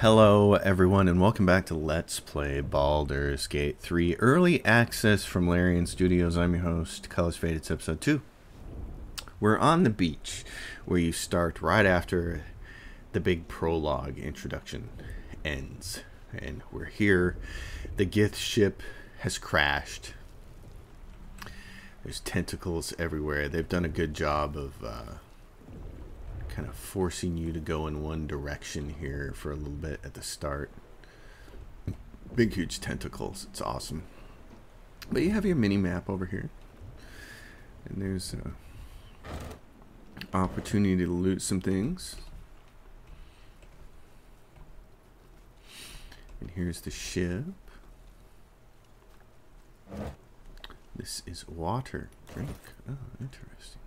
Hello, everyone, and welcome back to Let's Play Baldur's Gate 3 Early Access from Larian Studios. I'm your host, ColorsFade. It's episode 2. We're on the beach, where you start right after the big prologue introduction ends. And we're here. The Gith ship has crashed. There's tentacles everywhere. They've done a good job of uh, kind of forcing you to go in one direction here for a little bit at the start. Big, huge tentacles. It's awesome. But you have your mini map over here. And there's a opportunity to loot some things. And here's the ship. This is water. Drink. Oh, interesting.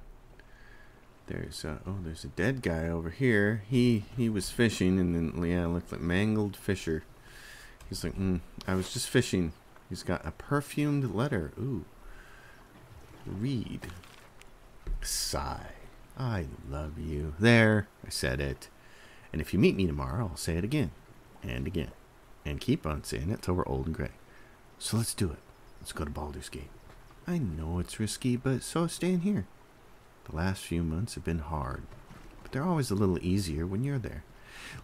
There's oh, there's a dead guy over here. He he was fishing, and then yeah, looked like mangled fisher. He's like, mm, I was just fishing. He's got a perfumed letter. Ooh. Read. Sigh. I love you. There, I said it. And if you meet me tomorrow, I'll say it again and again, and keep on saying it till we're old and gray. So let's do it. Let's go to Baldur's Gate. I know it's risky, but so is staying here. The last few months have been hard, but they're always a little easier when you're there.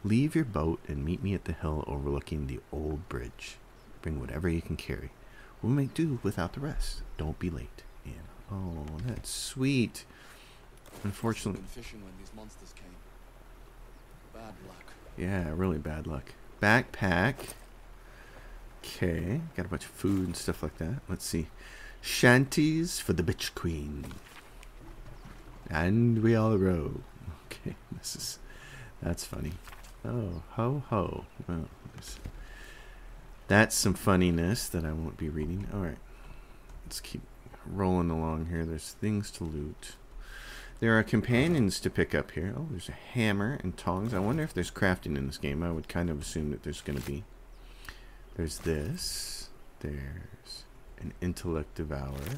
Leave your boat and meet me at the hill overlooking the old bridge. Bring whatever you can carry. We'll make do without the rest. Don't be late. And oh, that's sweet. Unfortunately, Been fishing when these monsters came. Bad luck. yeah, really bad luck. Backpack. Okay, got a bunch of food and stuff like that. Let's see. Shanties for the bitch queen. And we all row. Okay, this is that's funny. Oh, ho ho. Well, that's some funniness that I won't be reading. All right, let's keep rolling along here. There's things to loot. There are companions to pick up here. Oh, there's a hammer and tongs. I wonder if there's crafting in this game. I would kind of assume that there's going to be. There's this. There's an intellect devourer.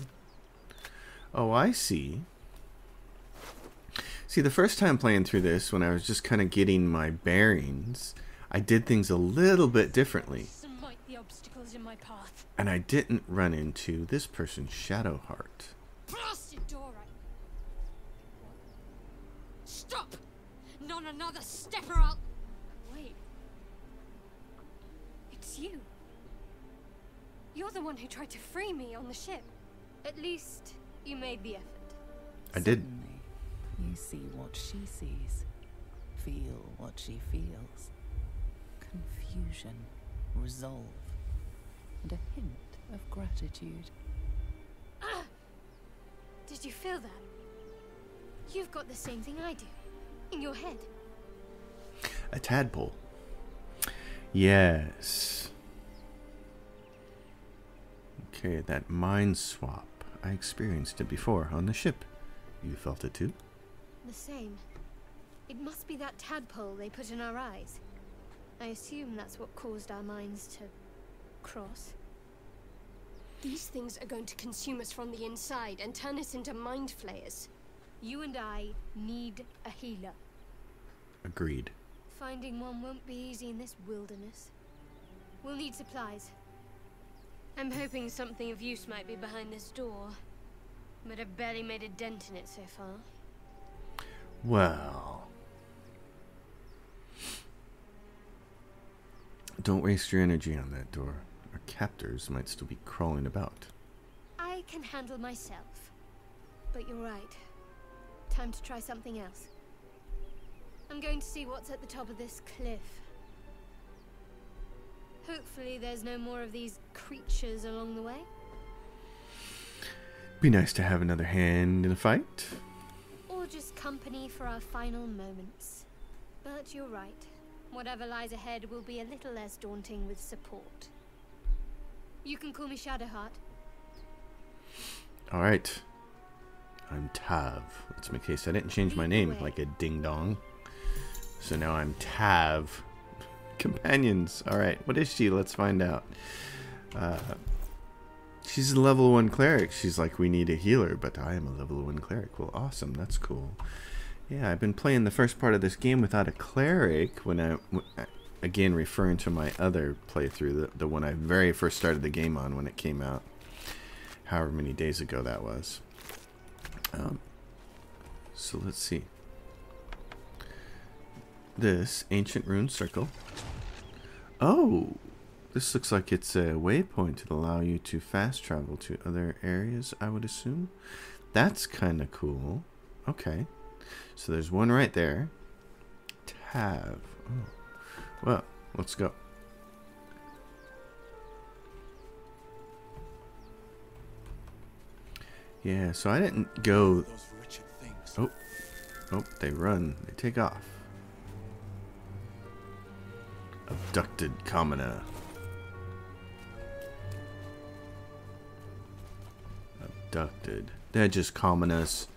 Oh, I see. See, the first time playing through this, when I was just kind of getting my bearings, I did things a little bit differently. Smite the obstacles in my path. And I didn't run into this person, Shadowheart. Blast your. Stop! Not another step or I'll. Wait. It's you. You're the one who tried to free me on the ship. At least you made the effort. I did. Suddenly, you see what she sees, feel what she feels. Confusion, resolve, and a hint of gratitude. Ah! Did you feel that? You've got the same thing I do. In your head. A tadpole. Yes. Okay, that mind swap. I experienced it before on the ship. You felt it too? The same. It must be that tadpole they put in our eyes. I assume that's what caused our minds to cross. These things are going to consume us from the inside and turn us into mind flayers. You and I need a healer. Agreed. Finding one won't be easy in this wilderness. We'll need supplies. I'm hoping something of use might be behind this door. But I've barely made a dent in it so far. Well. Don't waste your energy on that door. Our captors might still be crawling about. I can handle myself. But you're right. Time to try something else. I'm going to see what's at the top of this cliff. Hopefully there's no more of these creatures along the way. Be nice to have another hand in a fight. Company for our final moments. But you're right. Whatever lies ahead will be a little less daunting with support. You can call me Shadowheart. Alright. I'm Tav. That's my case. I didn't change my name like a ding dong. So now I'm Tav. Companions. Alright, what is she? Let's find out. Uh, she's a level 1 cleric. She's like, we need a healer, but I am a level 1 cleric. Well, awesome. That's cool. Yeah, I've been playing the first part of this game without a cleric when I, again referring to my other playthrough, the, the one I very first started the game on when it came out, however many days ago that was. Um, so let's see. This ancient rune circle. Oh, this looks like it's a waypoint to allow you to fast travel to other areas, I would assume. That's kind of cool. Okay. So there's one right there. Tav. Oh. Well, let's go. Yeah, so I didn't go. Oh, oh, they run. They take off. Abducted commoner. Abducted. They're just commoners.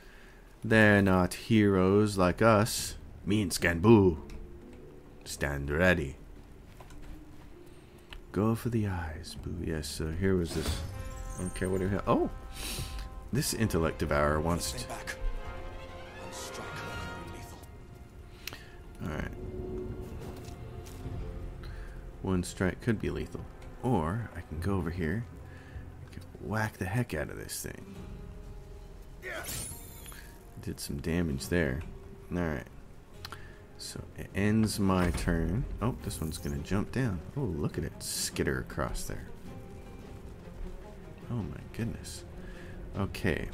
They're not heroes like us. Me and Scanboo. Stand ready. Go for the eyes, Boo. Yes, so here was this. Okay, what do we have? Oh! This intellect devourer wants to. One strike could be lethal. Alright. One strike could be lethal. Or I can go over here I whack the heck out of this thing. Did some damage there. Alright. So it ends my turn. Oh, this one's gonna jump down. Oh, look at it. Skitter across there. Oh my goodness. Okay.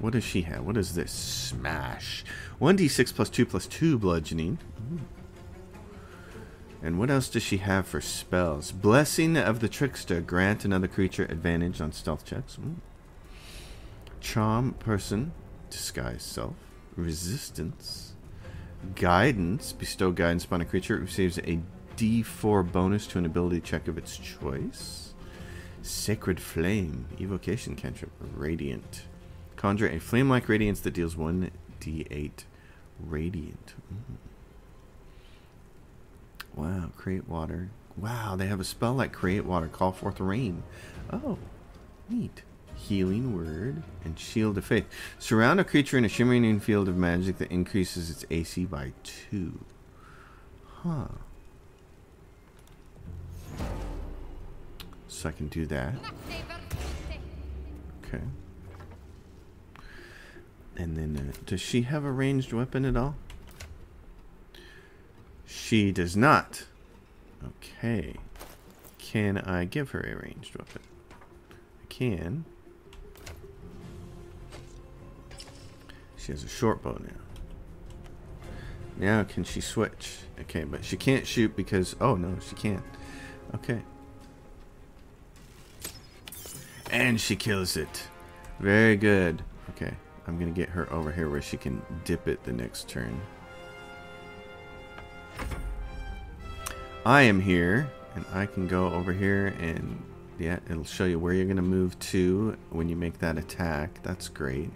What does she have? What is this? Smash. 1d6 plus 2 plus 2 bludgeoning. Ooh. And what else does she have for spells? Blessing of the Trickster. Grant another creature advantage on stealth checks. Ooh. Charm person. Disguise self. Resistance. Guidance. Bestow guidance upon a creature. It receives a d4 bonus to an ability check of its choice. Sacred Flame. Evocation cantrip. Radiant. Conjure a flame-like radiance that deals 1d8 radiant. Mm. Wow, create water. Wow, they have a spell like create water, call forth rain. Oh, neat. Healing word and shield of faith. Surround a creature in a shimmering field of magic that increases its AC by two. Huh. So I can do that. Okay. And then, uh, does she have a ranged weapon at all? She does not. Okay. Can I give her a ranged weapon? I can. She has a short bow now. Now can she switch? Okay, but she can't shoot because... Oh, no, she can't. Okay. And she kills it. Very good. Okay, I'm going to get her over here where she can dip it the next turn. I am here, and I can go over here and yeah, it'll show you where you're going to move to when you make that attack. That's great.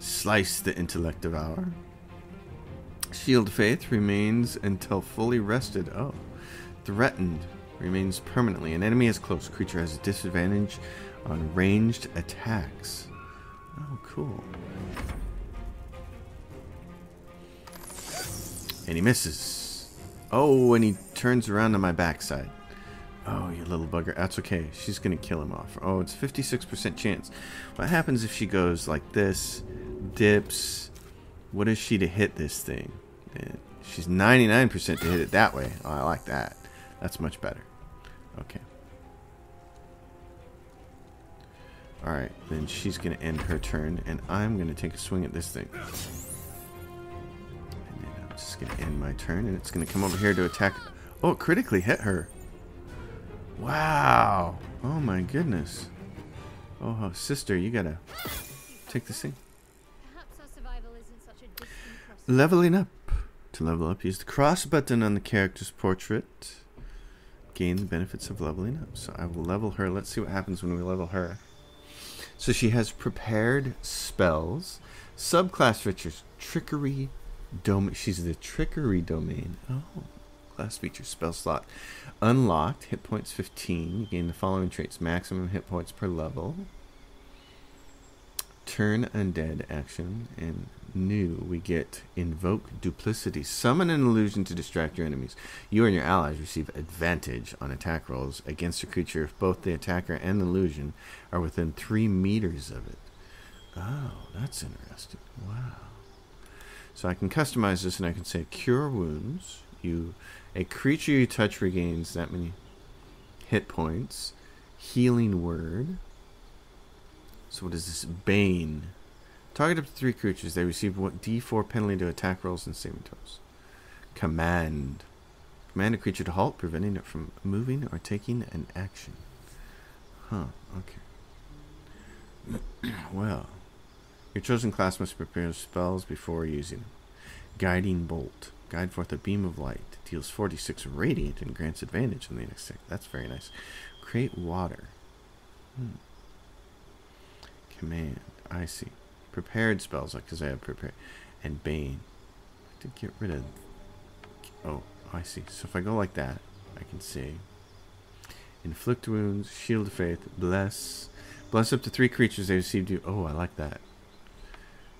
Slice the intellect devour. Shield Faith remains until fully rested. Oh. Threatened remains permanently. An enemy is close. Creature has a disadvantage on ranged attacks. Oh, cool. And he misses. Oh, and he turns around on my backside. Oh, you little bugger. That's okay. She's going to kill him off. Oh, it's 56% chance. What happens if she goes like this, dips? What is she to hit this thing? And she's 99% to hit it that way. Oh, I like that. That's much better. Okay. Alright, then she's going to end her turn, and I'm going to take a swing at this thing. Just going to end my turn, and it's going to come over here to attack. Oh, it critically hit her. Wow. Oh my goodness. Oh, sister, you gotta take this thing. Perhaps our survival isn't such a distant prospect. Leveling up. To level up, use the cross button on the character's portrait. Gain the benefits of leveling up. So I will level her. Let's see what happens when we level her. So she has prepared spells. Subclass features trickery domain. She's the trickery domain. Oh. Class feature spell slot. Unlocked. Hit points 15. You gain the following traits. Maximum hit points per level. turn undead action, and new we get invoke duplicity. Summon an illusion to distract your enemies. You and your allies receive advantage on attack rolls against a creature if both the attacker and the illusion are within three meters of it. Oh, that's interesting. Wow. So I can customize this and I can say cure wounds. You a creature you touch regains that many hit points. Healing word. So what is this? Bane. Target up to three creatures. They receive what D4 penalty to attack rolls and saving throws. Command. Command a creature to halt, preventing it from moving or taking an action. Huh, okay. well, your chosen class must prepare spells before using them. Guiding Bolt. Guide forth a beam of light. Deals 46 radiant and grants advantage on the next attack. That's very nice. Create water. Hmm. Command. I see. Prepared spells, because I have prepared. And Bane. To get rid of. Oh, I see. So if I go like that, I can see. Inflict wounds, shield of faith, bless. Bless up to three creatures they received you. Oh, I like that.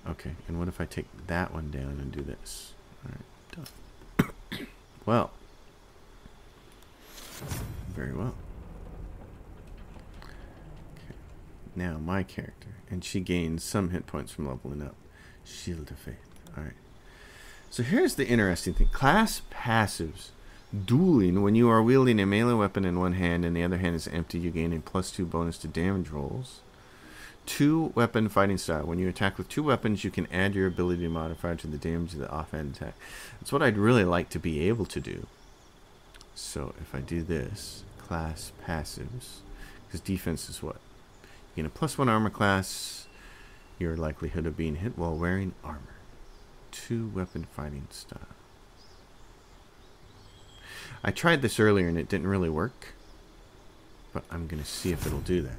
Okay, and what if I take that one down and do this? Alright, done. well. Very well. Okay. Now, my character. And she gains some hit points from leveling up. Shield of Faith. Alright. So here's the interesting thing. Class passives. Dueling. When you are wielding a melee weapon in one hand and the other hand is empty, you gain a plus two bonus to damage rolls. Two weapon fighting style. When you attack with two weapons, you can add your ability modifier to the damage of the offhand attack. That's what I'd really like to be able to do. So if I do this, class passives, because defense is what? You get a plus one armor class, your likelihood of being hit while wearing armor. Two weapon fighting style. I tried this earlier and it didn't really work, but I'm going to see if it'll do that.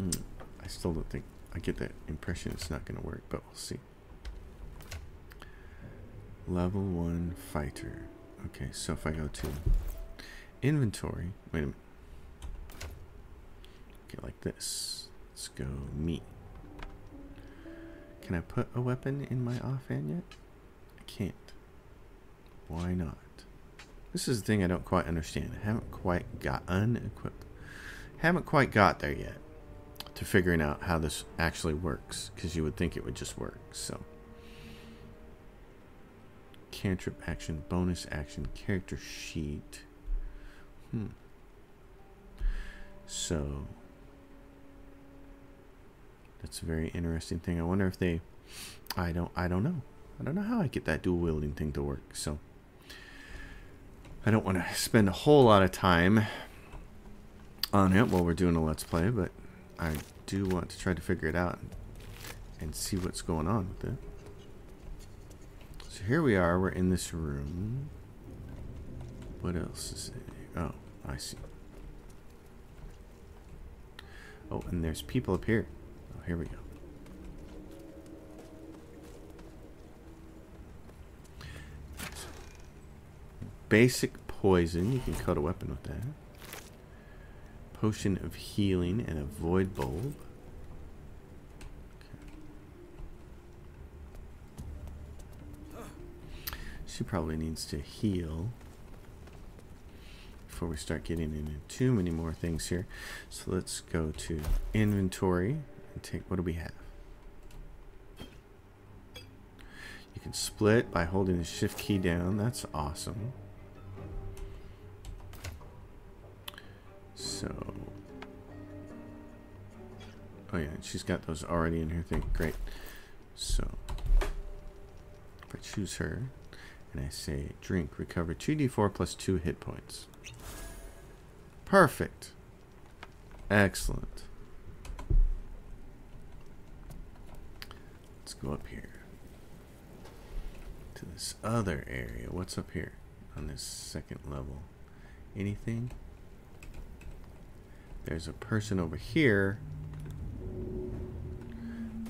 Mm, I still don't think I get that impression it's not going to work, but we'll see. Level 1 fighter. Okay, so if I go to inventory, wait a minute. Okay, like this. Let's go me. Can I put a weapon in my offhand yet? I can't. Why not? This is the thing I don't quite understand. I haven't quite got unequipped. Haven't quite got there yet to figuring out how this actually works because you would think it would just work. So, cantrip action, bonus action, character sheet. Hmm. So, that's a very interesting thing. I wonder if they. I don't. I don't know. I don't know how I get that dual wielding thing to work. So, I don't want to spend a whole lot of time on it while we're doing a let's play, but I do want to try to figure it out and, see what's going on with it. So here we are. We're in this room. What else is it? Oh, I see. Oh, and there's people up here. Oh, here we go. Basic poison. You can cut a weapon with that. Potion of Healing and a Void Bulb. She probably needs to heal before we start getting into too many more things here. So let's go to inventory and take, what do we have? You can split by holding the shift key down. That's awesome. So, oh yeah, she's got those already in her thing. Great. So, if I choose her and I say drink, recover 2d4 plus 2 hit points. Perfect. Excellent. Let's go up here to this other area. What's up here on this second level? Anything? There's a person over here.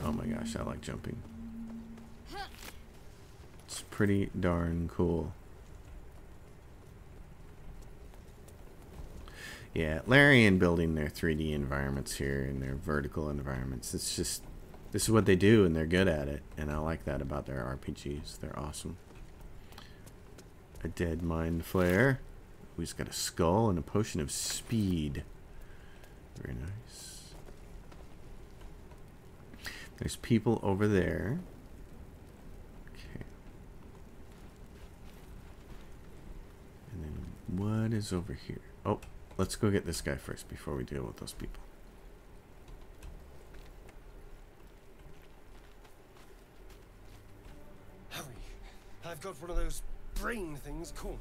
Oh my gosh, I like jumping. It's pretty darn cool. Yeah, Larian building their 3D environments here and their vertical environments. It's just this is what they do and they're good at it and I like that about their RPGs. They're awesome. A dead mind flayer. He's got a skull and a potion of speed. Very nice. There's people over there. Okay. And then what is over here? Oh, let's go get this guy first before we deal with those people. Hurry. I've got one of those brain things cornered.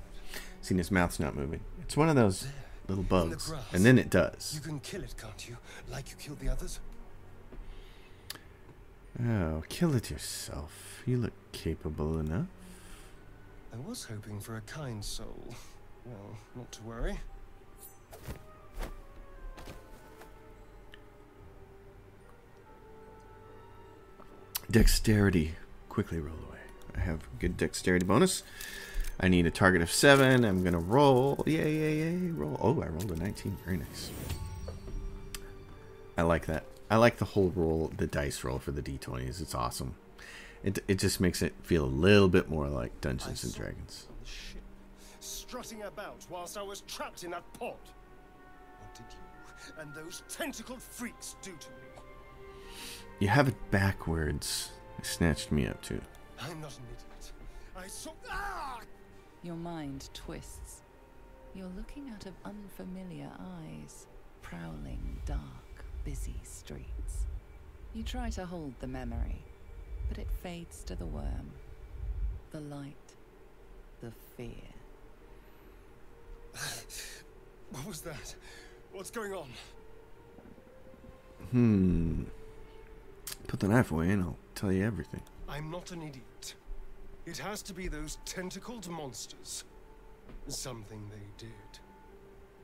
See, his mouth's not moving. It's one of those little bugs. grass. And then it does. You can kill it, can't you? Like you killed the others? Oh, kill it yourself. You look capable enough. I was hoping for a kind soul. Well, not to worry. Dexterity. Quickly roll away. I have good dexterity bonus. I need a target of seven. I'm gonna roll. Yay, yay, yay. Roll. Oh, I rolled a 19. Very nice. I like that. I like the whole roll, the dice roll for the d20s. It's awesome. It, it just makes it feel a little bit more like Dungeons and Dragons. Ship, strutting about whilst I was trapped in that pod. What did you and those tentacled freaks do to me? You have it backwards. It snatched me up too. I'm not an idiot. I saw. Ah! Your mind twists. You're looking out of unfamiliar eyes, prowling dark, busy streets. You try to hold the memory, but it fades to the worm. The light, the fear. What was that? What's going on? Hmm. Put the knife away and I'll tell you everything. I'm not an idiot. It has to be those tentacled monsters. Something they did.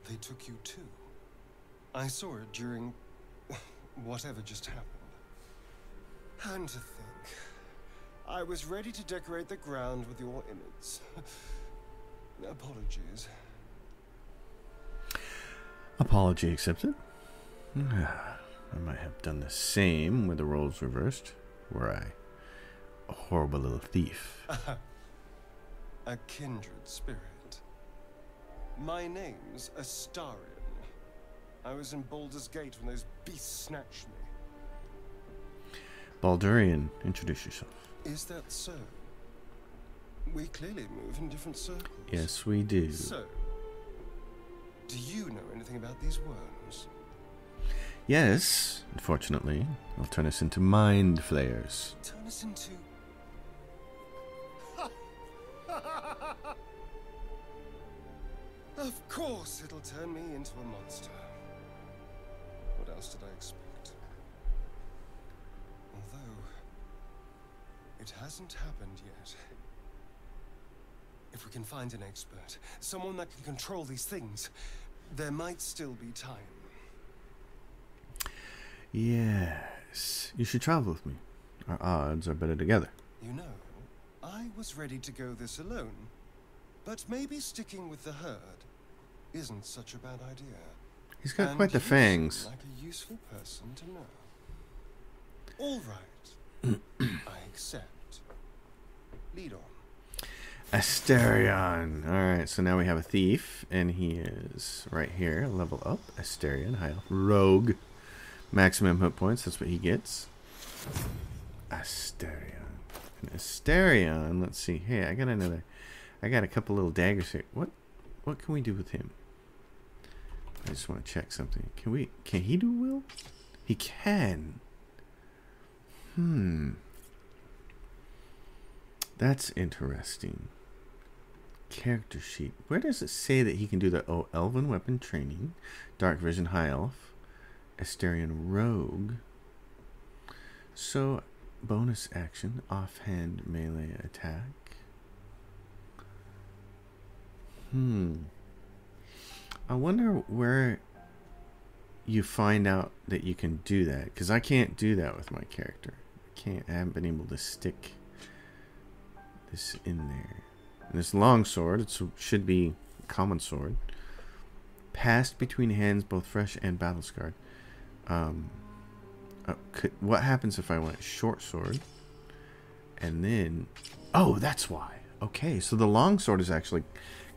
They took you too. I saw it during whatever just happened. And to think, I was ready to decorate the ground with your innards. Apologies. Apology accepted. I might have done the same with the roles reversed, were I horrible little thief. A kindred spirit. My name's Astarion. I was in Baldur's Gate when those beasts snatched me. Baldurian, introduce yourself. Is that so? We clearly move in different circles. Yes, we do. So, do you know anything about these worms? Yes, unfortunately, they'll turn us into mind flayers. Turn us into. Of course, it'll turn me into a monster. What else did I expect? Although, it hasn't happened yet. If we can find an expert, someone that can control these things, there might still be time. Yes, you should travel with me. Our odds are better together. You know, I was ready to go this alone, but maybe sticking with the herd isn't such a bad idea. He's got And quite the fangs. Like a useful person to know. All right, I accept. Lead on. Astarion. Alright, so now we have a thief, and he is right here. Level up. Astarion, high elf. Rogue. Maximum hit points, that's what he gets. Astarion. And Astarion, let's see. Hey, I got another. I got a couple little daggers here. What what can we do with him? I just want to check something. Can we can he do will? He can. Hmm. That's interesting. Character sheet. Where does it say that he can do the Oh, Elven weapon training, Dark Vision High Elf, Astarion Rogue. So, bonus action, offhand melee attack. Hmm. I wonder where you find out that you can do that because I can't do that with my character. I can't. I haven't been able to stick this in there. And this long sword, it should be common sword. passed between hands, both fresh and battle scarred. Um, uh, could, what happens if I went short sword? And then, oh, that's why. Okay, so the long sword is actually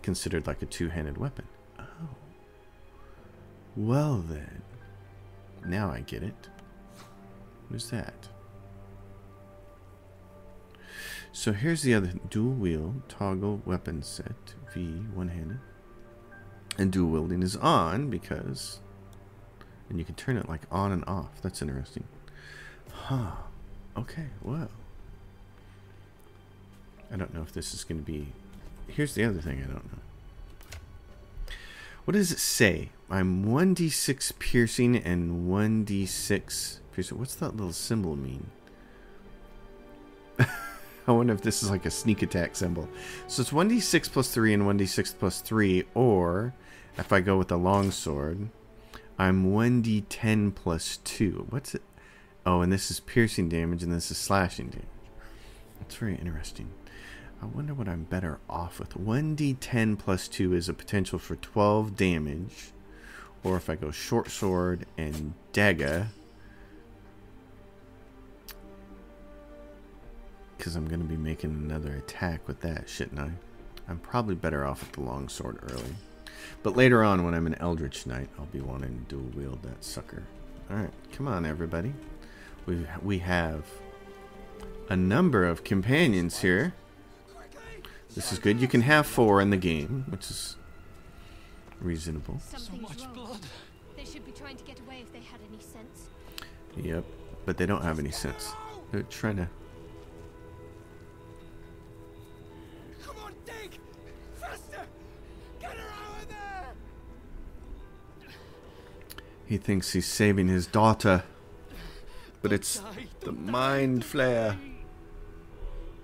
considered like a two-handed weapon. Well then, now I get it. What is that? So here's the other dual wield toggle weapon set V one handed. And dual wielding is on because and you can turn it like on and off. That's interesting. Huh. Okay, well. I don't know if this is going to be Here's the other thing I don't know. What does it say? I'm 1d6 piercing and 1d6 piercing. What's that little symbol mean? I wonder if this is like a sneak attack symbol. So it's 1d6 plus 3 and 1d6 plus 3, or if I go with the long sword, I'm 1d10 plus 2. What's it? Oh, and this is piercing damage and this is slashing damage. That's very interesting. I wonder what I'm better off with. 1d10 plus 2 is a potential for 12 damage. Or if I go short sword and dagger, because I'm going to be making another attack with that, shouldn't I? I'm probably better off with the long sword early. But later on, when I'm an Eldritch Knight, I'll be wanting to dual wield that sucker. Alright, come on, everybody. We, we have a number of companions here. This is good. You can have four in the game, which is reasonable. Something's wrong. They should be trying to get away if they had any sense. Yep, but they don't have any sense. They're trying to Come on, dig! Faster! Get her out of there! He thinks he's saving his daughter. But it's the mind flayer.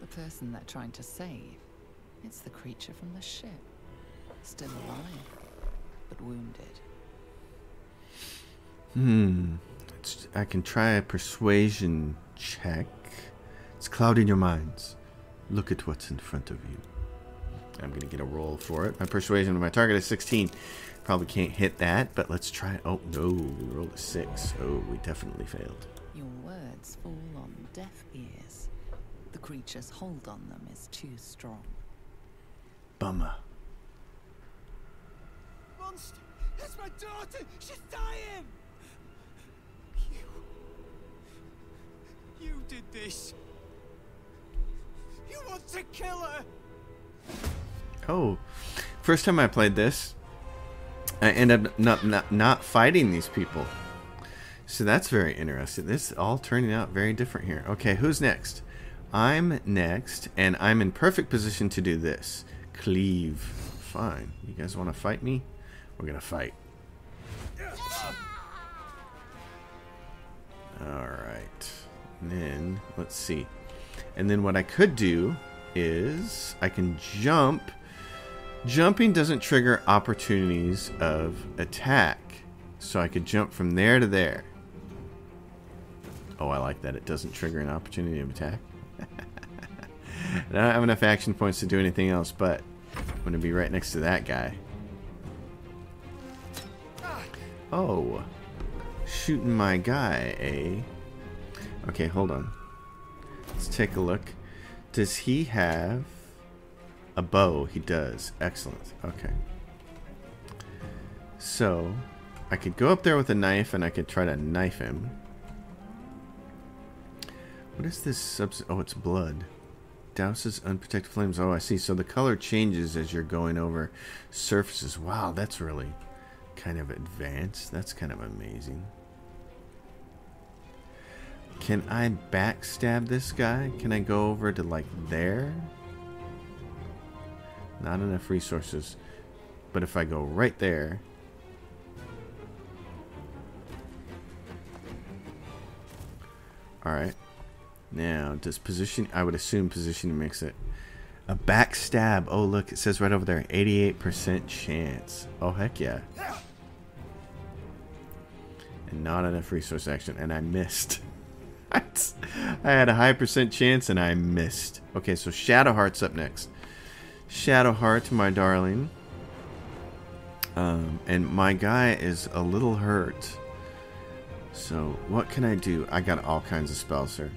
The person they're trying to save. It's the creature from the ship. Still alive, but wounded. Hmm. It's, I can try a persuasion check. It's clouding your minds. Look at what's in front of you. I'm going to get a roll for it. My persuasion, my target is 16. Probably can't hit that, but let's try it. Oh, no. We rolled a 6. Oh, we definitely failed. Your words fall on deaf ears. The creature's hold on them is too strong. Bummer. Monster! It's my daughter! She's dying! You... You did this! You want to kill her! Oh, first time I played this, I end up not, not, not fighting these people. So that's very interesting. This all turning out very different here. Okay, who's next? I'm next, and I'm in perfect position to do this. Cleave. Fine. You guys want to fight me? We're going to fight. Alright. Then, let's see. And then what I could do is I can jump. Jumping doesn't trigger opportunities of attack. So I could jump from there to there. Oh, I like that. It doesn't trigger an opportunity of attack. I don't have enough action points to do anything else, but I'm going to be right next to that guy. Oh. Shooting my guy, eh? Okay, hold on. Let's take a look. Does he have a bow? He does. Excellent. Okay. So, I could go up there with a knife and I could try to knife him. What is this subs- Oh, it's blood. Douses unprotected flames. Oh, I see. So the color changes as you're going over surfaces. Wow, that's really kind of advanced. That's kind of amazing. Can I backstab this guy? Can I go over to like there? Not enough resources. But if I go right there. Alright. Now, does position... I would assume positioning makes it... A backstab. Oh, look. It says right over there. 88% chance. Oh, heck yeah. And not enough resource action. And I missed. I had a high percent chance and I missed. Okay, so Shadowheart's up next. Shadowheart, my darling. Um, and my guy is a little hurt. So, what can I do? I got all kinds of spells here.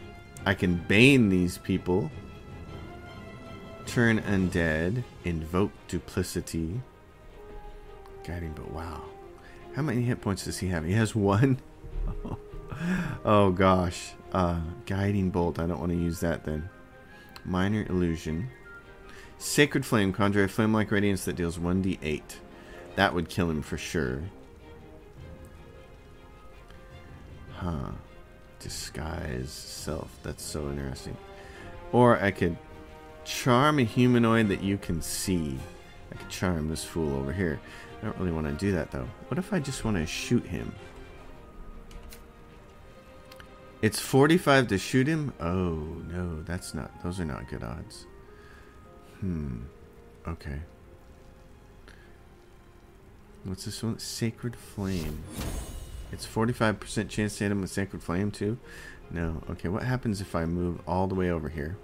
I can bane these people, turn undead, invoke duplicity, guiding, but wow. How many hit points does he have? He has one. oh gosh. Uh, guiding bolt. I don't want to use that then. Minor illusion. Sacred flame. Conjure a flame-like radiance that deals 1d8. That would kill him for sure. Huh. Disguise self. That's so interesting. Or I could charm a humanoid that you can see. I could charm this fool over here. I don't really want to do that though. What if I just want to shoot him? It's 45 to shoot him? Oh, no, that's not, those are not good odds. Hmm, okay. What's this one? Sacred Flame. It's 45% chance to hit him with Sacred Flame too? No, okay, what happens if I move all the way over here?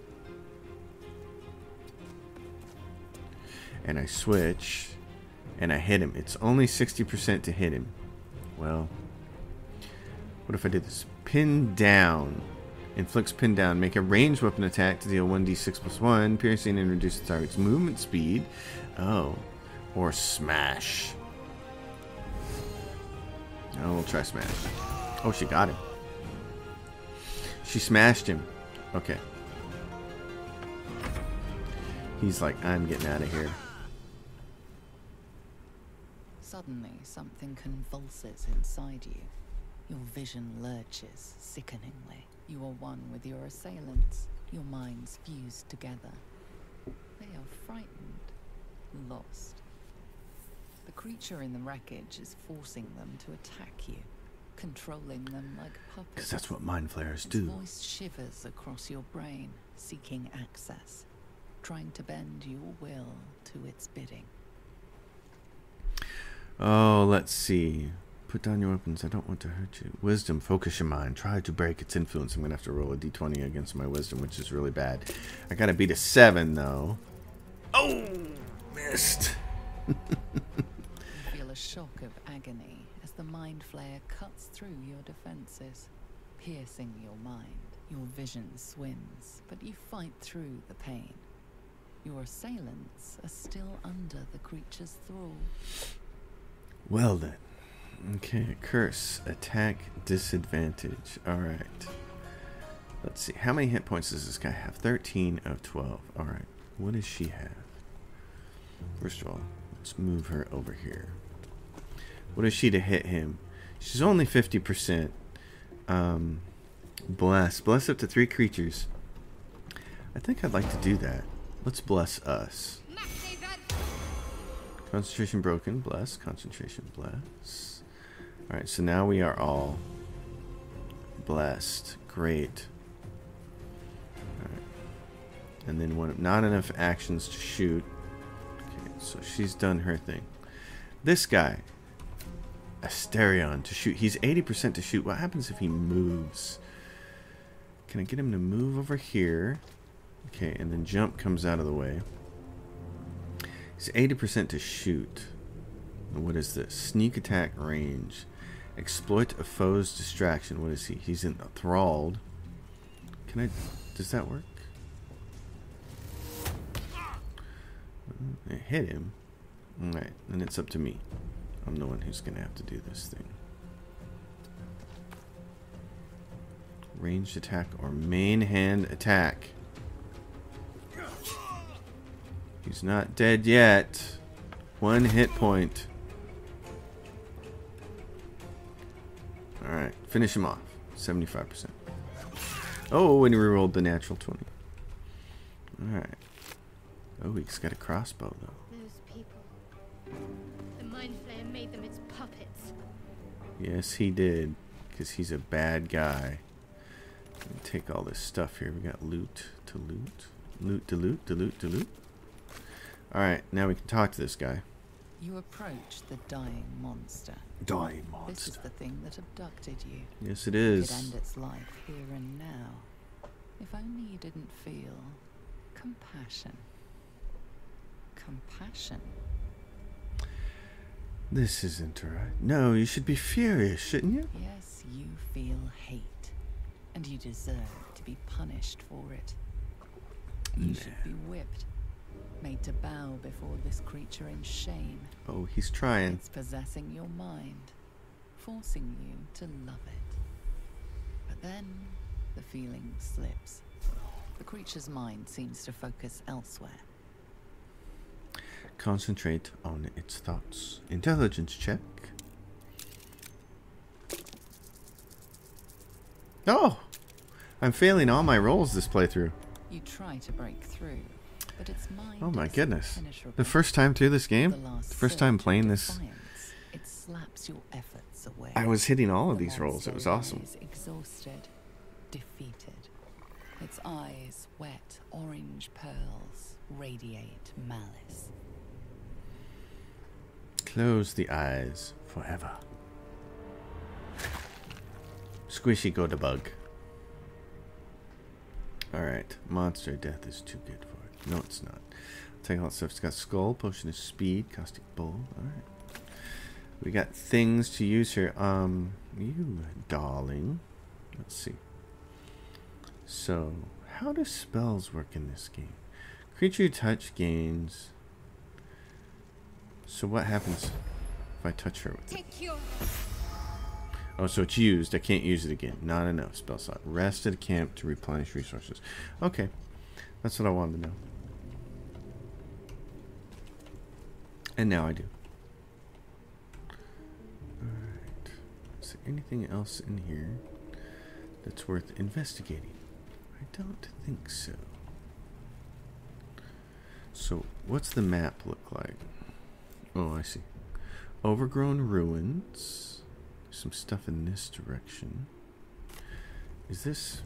And I switch, and I hit him. It's only 60% to hit him. Well, what if I did this? Pin down. Inflicts pin down. Make a ranged weapon attack to deal 1d6 plus 1, piercing and reduce the target's movement speed. Oh. Or smash. Oh, we'll try smash. Oh, she got him. She smashed him. Okay. He's like, I'm getting out of here. Suddenly, something convulses inside you. Your vision lurches sickeningly. You are one with your assailants, your minds fused together. They are frightened, lost. The creature in the wreckage is forcing them to attack you, controlling them like puppets. Because that's what mind flayers Its do. voice shivers across your brain, seeking access, trying to bend your will to its bidding. Oh, let's see. Put down your weapons. I don't want to hurt you. Wisdom, focus your mind. Try to break its influence. I'm going to have to roll a d20 against my wisdom, which is really bad. I got to beat a 7, though. Oh, missed. You feel a shock of agony as the mind flayer cuts through your defenses, piercing your mind. Your vision swims, but you fight through the pain. Your assailants are still under the creature's thrall. Well, then. Okay, curse. Attack disadvantage. Alright. Let's see. How many hit points does this guy have? 13 of 12. Alright. What does she have? First of all, let's move her over here. What is she to hit him? She's only 50%. Um, bless. Bless up to three creatures. I think I'd like to do that. Let's bless us. Concentration broken. Bless. Concentration bless. Alright, so now we are all blessed. Great. Alright. And then one not enough actions to shoot. Okay, so she's done her thing. This guy, Astarion, to shoot. He's 80% to shoot. What happens if he moves? Can I get him to move over here? Okay, and then jump comes out of the way. He's 80% to shoot. And What is this? Sneak attack range. Exploit a foe's distraction. What is he? He's enthralled. Can I... Does that work? I hit him. Alright, then it's up to me. I'm the one who's to have to do this thing. Ranged attack or main hand attack. He's not dead yet. One hit point. Alright, finish him off. 75%. Oh, and he rerolled the natural 20. Alright. Oh, he's got a crossbow, though. Yes, he did. Because he's a bad guy. Take all this stuff here. We got loot to loot. Loot to loot to loot to loot. Alright, now we can talk to this guy. You approach the dying monster. Dying monster. This is the thing that abducted you. Yes, it It is. could end its life here and now. If only you didn't feel compassion. Compassion. This isn't right. No, you should be furious, shouldn't you? Yes, you feel hate, and you deserve to be punished for it. You should be whipped, made to bow before this creature in shame. Oh, he's trying. It's possessing your mind, forcing you to love it. But then the feeling slips. The creature's mind seems to focus elsewhere. Concentrate on its thoughts. Intelligence check. Oh! I'm failing all my rolls this playthrough. You try to break through, but its mind Oh my goodness. The first time through this game, the first time playing this, it slaps your efforts away. I was hitting all of The these rolls. It was awesome. Exhausted, defeated. Its eyes, wet orange pearls, radiate malice. Close the eyes forever. Squishy go to bug. Alright, monster death is too good for it. No, it's not. Take all stuff. It's got skull, potion of speed, caustic bowl. Alright. We got things to use here. Um, you darling. Let's see. So, how do spells work in this game? Creature touch gains. So what happens if I touch her with it? Oh, so it's used. I can't use it again. Not enough. Spell slot. Rest at camp to replenish resources. Okay. That's what I wanted to know. And now I do. Alright. Is there anything else in here that's worth investigating? I don't think so. So, what's the map look like? Oh, I see. Overgrown ruins. Some stuff in this direction. Is this.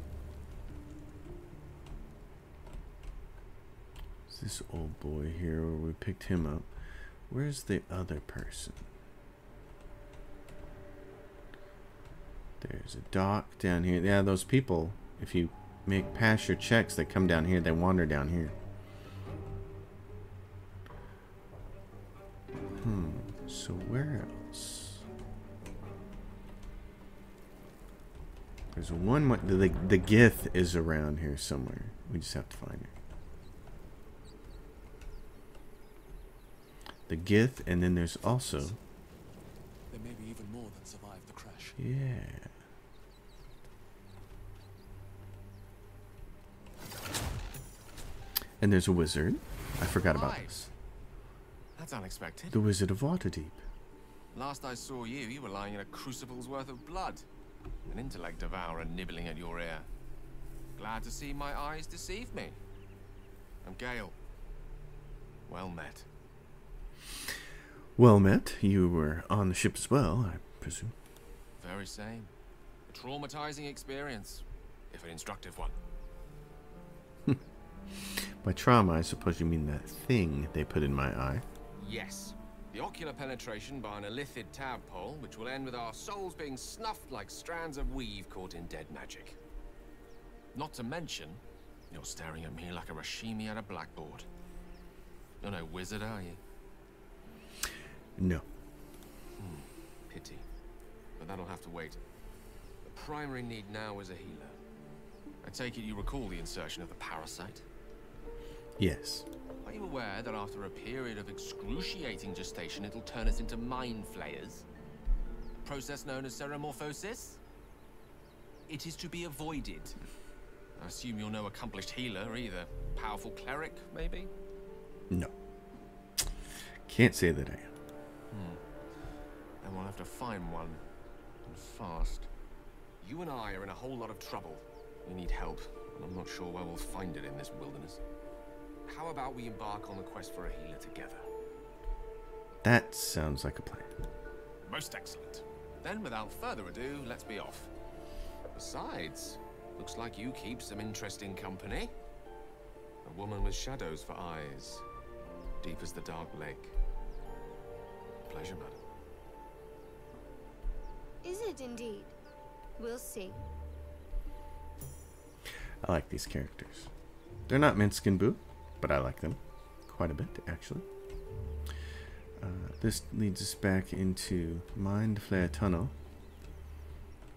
Is this old boy here where we picked him up? Where's the other person? There's a dock down here. Yeah, those people, if you make pass checks, they come down here, they wander down here. Hmm. So where else? There's one. The, the the Gith is around here somewhere. We just have to find her. The Gith, and then there's also There may be even more that survived the crash. yeah. And there's a wizard. I forgot about this. That's unexpected. The Wizard of Waterdeep. Last I saw you, you were lying in a crucible's worth of blood. An intellect devourer nibbling at your ear. Glad to see my eyes deceive me. I'm Gale. Well met. Well met. You were on the ship as well, I presume. Very same. A traumatizing experience, if an instructive one. By trauma, I suppose you mean that thing they put in my eye. Yes. The ocular penetration by an illithid tadpole, which will end with our souls being snuffed like strands of weave caught in dead magic. Not to mention, you're staring at me like a Rashimi at a blackboard. You're no wizard, are you? No. Hmm, pity. But that'll have to wait. The primary need now is a healer. I take it you recall the insertion of the parasite? Yes. Are you aware that after a period of excruciating gestation, it'll turn us into mind flayers? A process known as ceremorphosis? It is to be avoided. I assume you're no accomplished healer either. Powerful cleric, maybe? No. Can't say that I am. Hmm. Then we'll have to find one. And fast. You and I are in a whole lot of trouble. We need help, and I'm not sure where we'll find it in this wilderness. How about we embark on the quest for a healer together? That sounds like a plan. Most excellent. Then, without further ado, let's be off. Besides, looks like you keep some interesting company. A woman with shadows for eyes, deep as the dark lake. Pleasure, madam. Is it indeed? We'll see. I like these characters. They're not Minsc and Boo, but I like them quite a bit, actually. Uh, this leads us back into Mind Flayer Tunnel.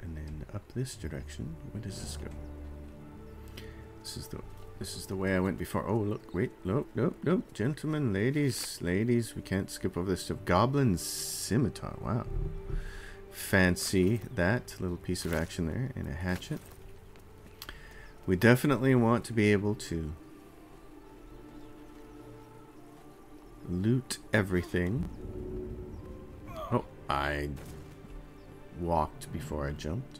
And then up this direction. Where does this go? This is the this is the way I went before. Oh look, wait, nope, nope, nope. Gentlemen, ladies, ladies, we can't skip over this stuff. Goblin scimitar, wow. Fancy that little piece of action there and a hatchet. We definitely want to be able to loot everything. Oh, I walked before I jumped.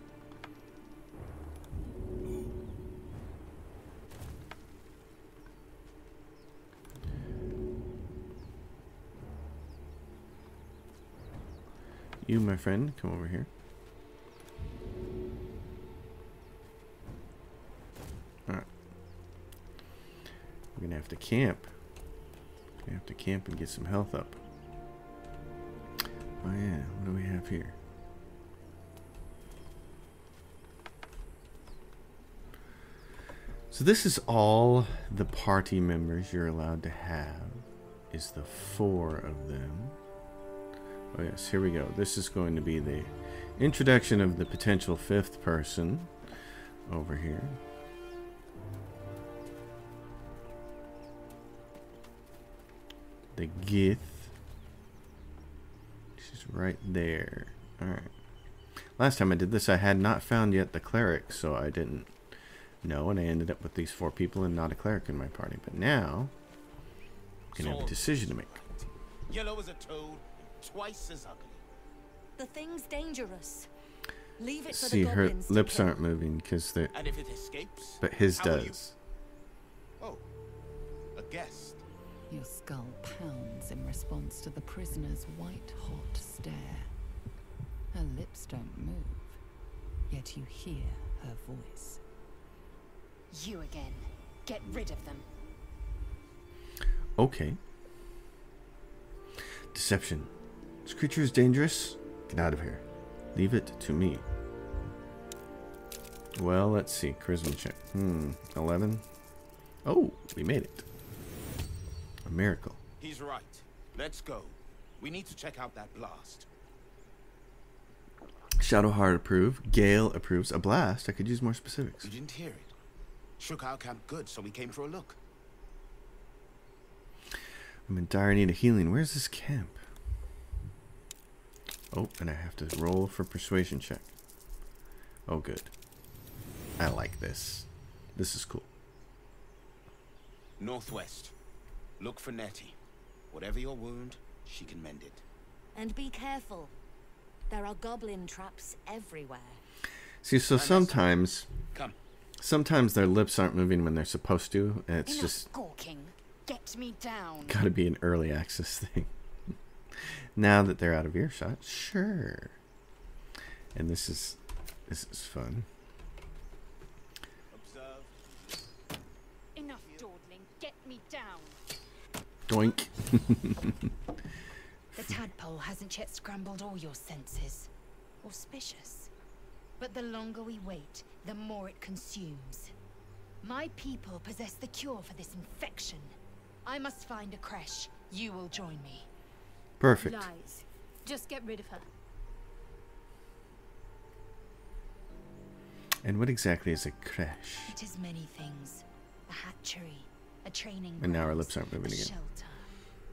You, my friend, come over here. Alright. We're gonna have to camp. We have to camp and get some health up. Oh yeah, what do we have here? So this is all the party members you're allowed to have. Is the four of them. Oh yes, here we go. This is going to be the introduction of the potential fifth person over here. The Gith. She's right there. Alright. Last time I did this, I had not found yet the cleric, so I didn't know, and I ended up with these four people and not a cleric in my party. But now, I'm going to have a decision to make. Yellow as a toad, twice as ugly. The thing's dangerous. Leave it for See, the her goblins to lips kill. aren't moving because they. And if it escapes, But his how will you- does. Oh, a guest. Your skull pounds in response to the prisoner's white hot stare. Her lips don't move, yet you hear her voice. You again. Get rid of them. Okay. Deception. This creature is dangerous. Get out of here. Leave it to me. Well, let's see. Charisma check. Hmm. 11. Oh, we made it. Miracle. He's right. Let's go. We need to check out that blast. Shadowheart approve. Gale approves. A blast. I could use more specifics. You didn't hear it. Shook our camp good, so we came for a look. I'm in dire need of healing. Where's this camp? Oh, and I have to roll for persuasion check. Oh, good. I like this. This is cool. Northwest. Look for Nettie. Whatever your wound, she can mend it. And be careful. There are goblin traps everywhere. See, so sometimes, Come. sometimes their lips aren't moving when they're supposed to, and it's Enough just gawking. Get me down. gotta be an early access thing. now that they're out of earshot, sure. And this is, this is fun. Observe. Enough dawdling. Get me down. Doink. The tadpole hasn't yet scrambled all your senses. Auspicious. But the longer we wait, the more it consumes. My people possess the cure for this infection. I must find a creche. You will join me. Perfect. Lies. Just get rid of her. And what exactly is a creche? It is many things. A hatchery, a training And now our lips aren't moving again.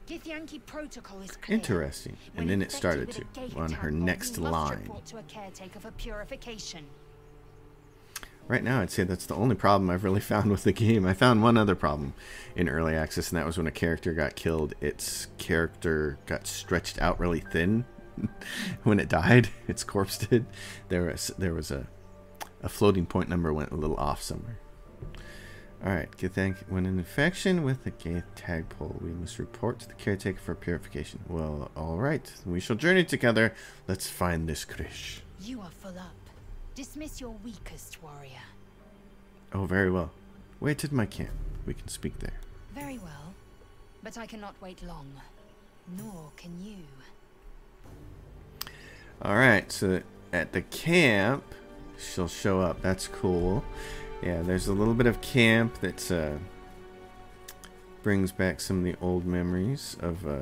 Githyanki protocol is clear. Interesting. And then it started to on her next line. to a caretaker for purification. Right now, I'd say that's the only problem I've really found with the game. I found one other problem in early access, and that was when a character got killed, its character got stretched out really thin when it died. Its corpse did. There was there was a a floating point number went a little off somewhere. All right, good thank. When an infection with a ghaik tadpole, we must report to the caretaker for purification. Well, all right. We shall journey together. Let's find this creche. You are full up. Dismiss your weakest warrior. Oh, very well. Wait at my camp. We can speak there. Very well. But I cannot wait long. Nor can you. All right, so at the camp, she'll show up. That's cool. Yeah, there's a little bit of camp that uh, brings back some of the old memories of uh,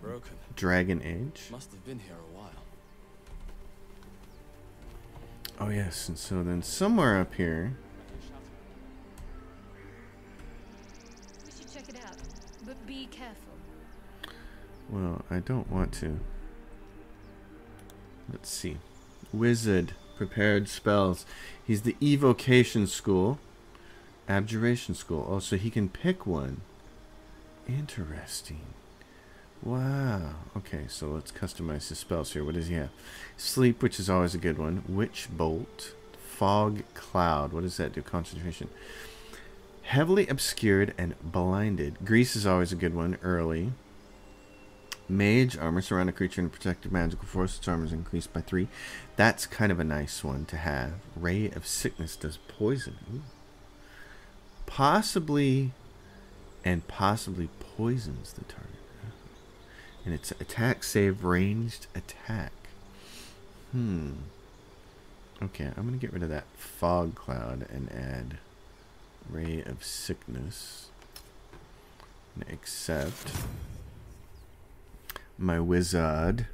Broken. Dragon Age. Must have been here a while. Oh yes, and so then somewhere up here. We should check it out, but be careful. Well, I don't want to. Let's see. Wizard. Prepared spells. He's the evocation school. Abjuration school. Oh, so he can pick one. Interesting. Wow. Okay, so let's customize his spells here. What does he have? Sleep, which is always a good one. Witch Bolt. Fog Cloud. What does that do? Concentration. Heavily obscured and blinded. Grease is always a good one early. Mage armor surround a creature in a protected magical force. Its armor is increased by three. That's kind of a nice one to have. Ray of sickness does poison. Possibly, and possibly poisons the target. And it's attack save ranged attack. Hmm. Okay, I'm gonna get rid of that fog cloud and add ray of sickness. And accept my wizard.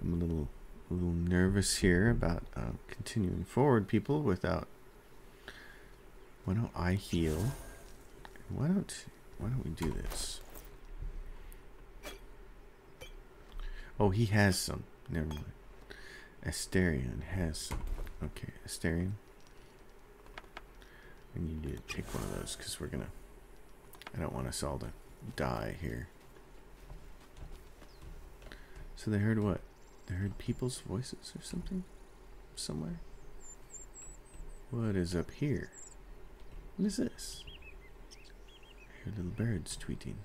I'm a little, a little nervous here about uh, continuing forward, people. Without, why don't I heal? Why don't, why don't we do this? Oh, he has some. Never mind. Astarion has some. Okay, Astarion. I need to take one of those because we're gonna. I don't want us all to die here. So they heard what? They heard people's voices or something? Somewhere? What is up here? What is this? I hear little birds tweeting.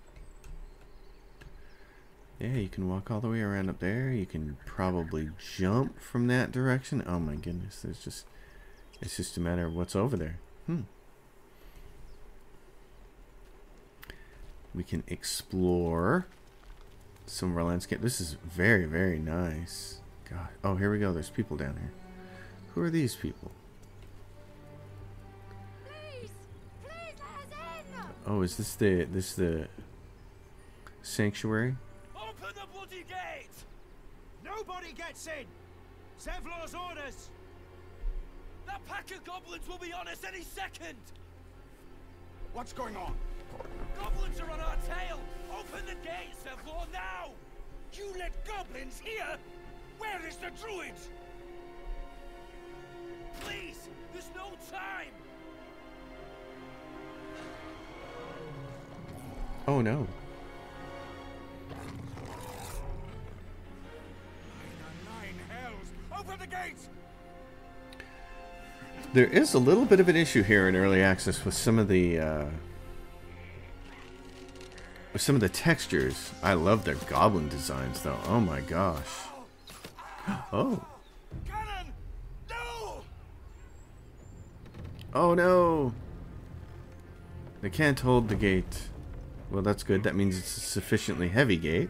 Yeah, you can walk all the way around up there. You can probably jump from that direction. Oh my goodness, there's just... It's just a matter of what's over there. Hmm. We can explore some of our landscape. This is very, very nice. God. Oh, here we go. There's people down here. Who are these people? Please, please let us in. Oh, is this the this the sanctuary? Open the bloody gate! Nobody gets in! Zevlor's orders! That pack of goblins will be on us any second! What's going on? Goblins are on our tail! Open the gate, Zevlor, now! You let goblins here? Where is the druid? Please! There's no time! Oh no. Nine hells! Open the gates! There is a little bit of an issue here in early access with some of the uh, with some of the textures. I love their goblin designs though. Oh my gosh. Oh. Oh no. They can't hold the gate. Well, that's good. That means it's a sufficiently heavy gate.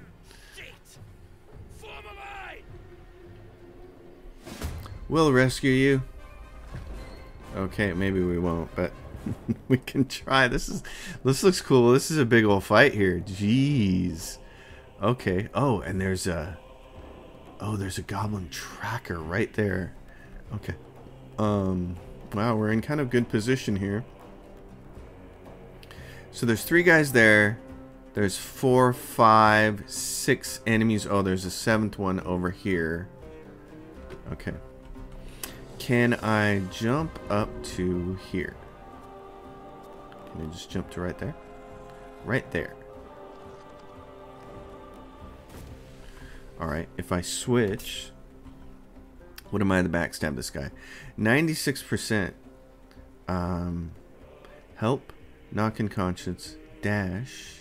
We'll rescue you. Okay, maybe we won't, but we can try. This is this looks cool. This is a big old fight here. Jeez. Okay. Oh, and there's a Oh, there's a goblin tracker right there. Okay. Um wow, we're in kind of good position here. So there's three guys there. There's four, five, six enemies. Oh, there's a seventh one over here. Okay. Can I jump up to here? Can I just jump to right there? Right there. Alright, if I switch... What am I to backstab this guy? 96%. Um, help, knock in conscience, dash.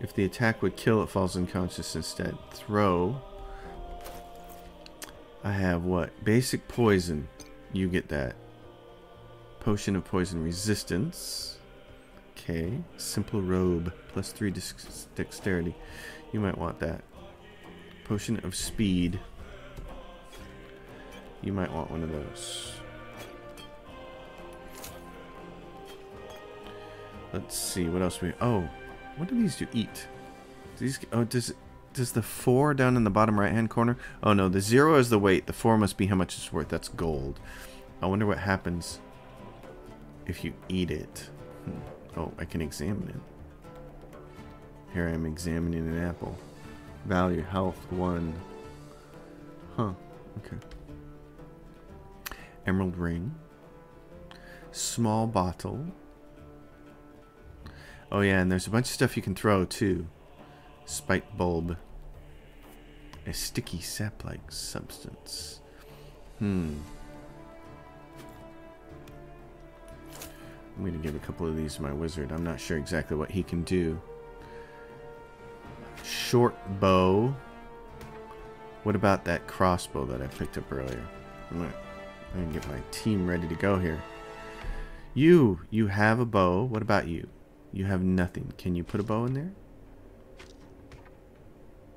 If the attack would kill, it falls unconscious instead. Throw. I have what? Basic poison. You get that. Potion of poison resistance. Okay. Simple robe. Plus three dex- dexterity. You might want that. Potion of speed. You might want one of those. Let's see. What else we... Oh. What do these do? Eat. These oh does does the four down in the bottom right hand corner? Oh no, the zero is the weight. The four must be how much it's worth. That's gold. I wonder what happens if you eat it. Hmm. Oh, I can examine it. Here I am examining an apple. Value health one. Huh. Okay. Emerald ring. Small bottle. Oh yeah, and there's a bunch of stuff you can throw too. Spike bulb. A sticky sap-like substance. Hmm. I'm gonna give a couple of these to my wizard. I'm not sure exactly what he can do. Short bow. What about that crossbow that I picked up earlier? I'm I'm gonna get my team ready to go here. You, you have a bow. What about you? You have nothing. Can you put a bow in there?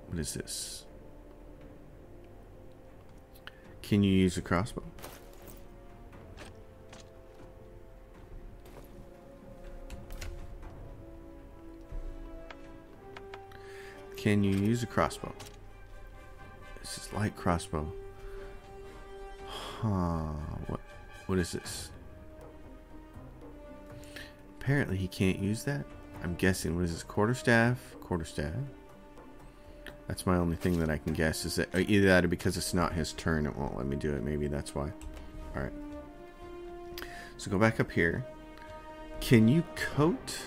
What is this? Can you use a crossbow? Can you use a crossbow? This is light crossbow. Huh. What what is this? Apparently he can't use that. I'm guessing what is this? Quarterstaff? Quarterstaff. That's my only thing that I can guess is that either that or because it's not his turn it won't let me do it. Maybe that's why. Alright. So go back up here. Can you coat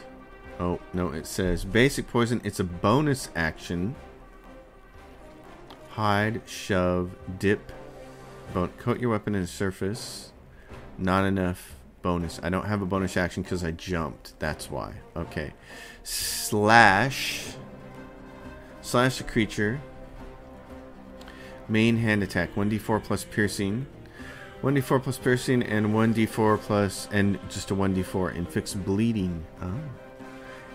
Oh, no, it says basic poison. It's a bonus action. Hide, shove, dip, coat your weapon in the surface. Not enough bonus. I don't have a bonus action because I jumped. That's why. Okay. Slash. Slash a creature. Main hand attack. 1d4 plus piercing. 1d4 plus piercing and 1d4 plus and just a 1d4 inflicts bleeding. Oh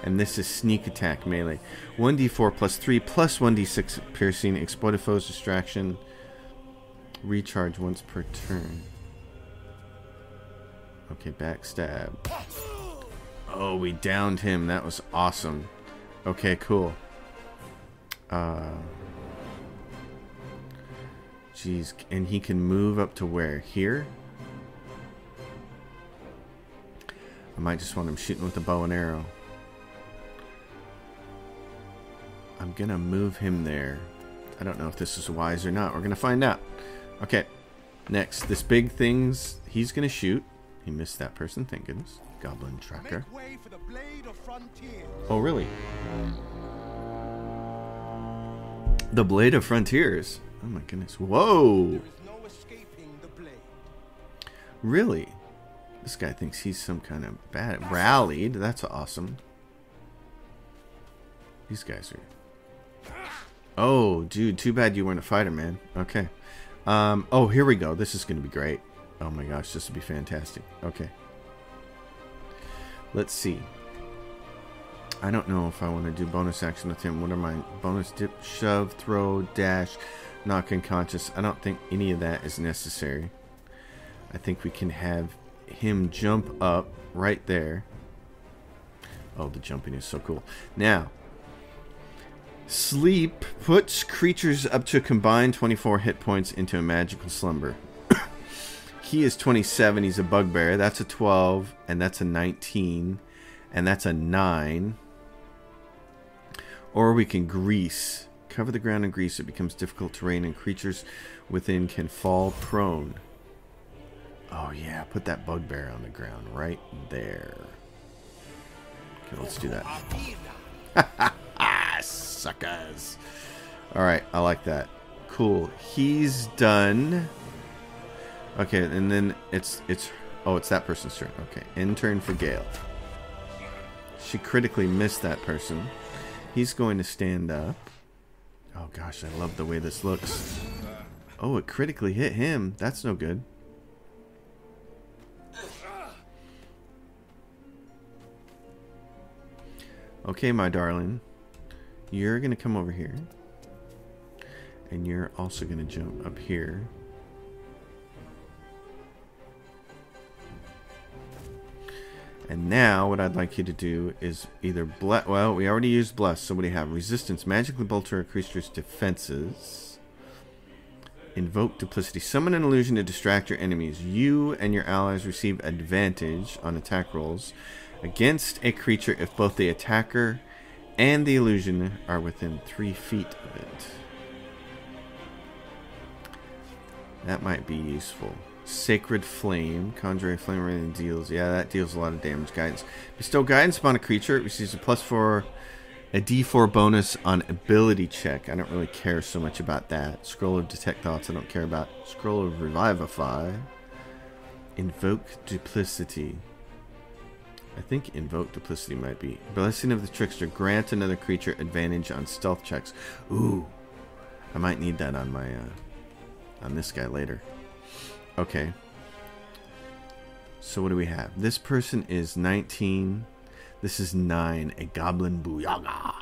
and this is sneak attack melee. 1d4 plus 3 plus 1d6 piercing, exploited foes distraction, recharge once per turn. Okay, backstab. Oh, we downed him. That was awesome. Okay, cool. Uh, jeez, and he can move up to where? Here? I might just want him shooting with a bow and arrow. I'm going to move him there. I don't know if this is wise or not. We're going to find out. Okay. Next, this big thing's he's going to shoot. He missed that person, thank goodness. Goblin tracker. Oh, really? The Blade of Frontiers. Oh my goodness. Whoa! Really? This guy thinks he's some kind of bad. Rallied. That's awesome. These guys are Oh, dude, too bad you weren't a fighter, man. Okay. Um, oh, here we go. This is going to be great. Oh my gosh, this would be fantastic. Okay. Let's see. I don't know if I want to do bonus action with him. What are my bonus dip, shove, throw, dash, knock unconscious? I don't think any of that is necessary. I think we can have him jump up right there. Oh, the jumping is so cool. Now, Sleep puts creatures up to a combined 24 hit points into a magical slumber. he is 27. He's a bugbear. That's a 12, and that's a 19, and that's a 9. Or we can grease. Cover the ground in grease. It becomes difficult terrain, and creatures within can fall prone. Oh, yeah. Put that bugbear on the ground right there. Okay, let's do that. suckers. Alright, I like that. Cool. He's done. Okay, and then it's it's oh it's that person's turn. Okay. Intern for Gale. She critically missed that person. He's going to stand up. Oh gosh, I love the way this looks. Oh, it critically hit him. That's no good. Okay, my darling. You're going to come over here. And you're also going to jump up here. And now, what I'd like you to do is either bless. Well, we already used bless, so what do you have? Resistance, magically bolster a creature's defenses. Invoke duplicity. Summon an illusion to distract your enemies. You and your allies receive advantage on attack rolls against a creature if both the attacker and the illusion are within three feet of it. That might be useful. Sacred Flame. Conjure a flame rating deals. Yeah, that deals a lot of damage. Guidance. Bestow guidance upon a creature. It receives a plus four, a d4 bonus on ability check. I don't really care so much about that. Scroll of Detect Thoughts. I don't care about. Scroll of Revivify. Invoke Duplicity. I think Invoke Duplicity might be. Blessing of the Trickster. Grant another creature advantage on stealth checks. Ooh. I might need that on my, uh, on this guy later. Okay. So what do we have? This person is 19. This is 9. A Goblin Booyaga.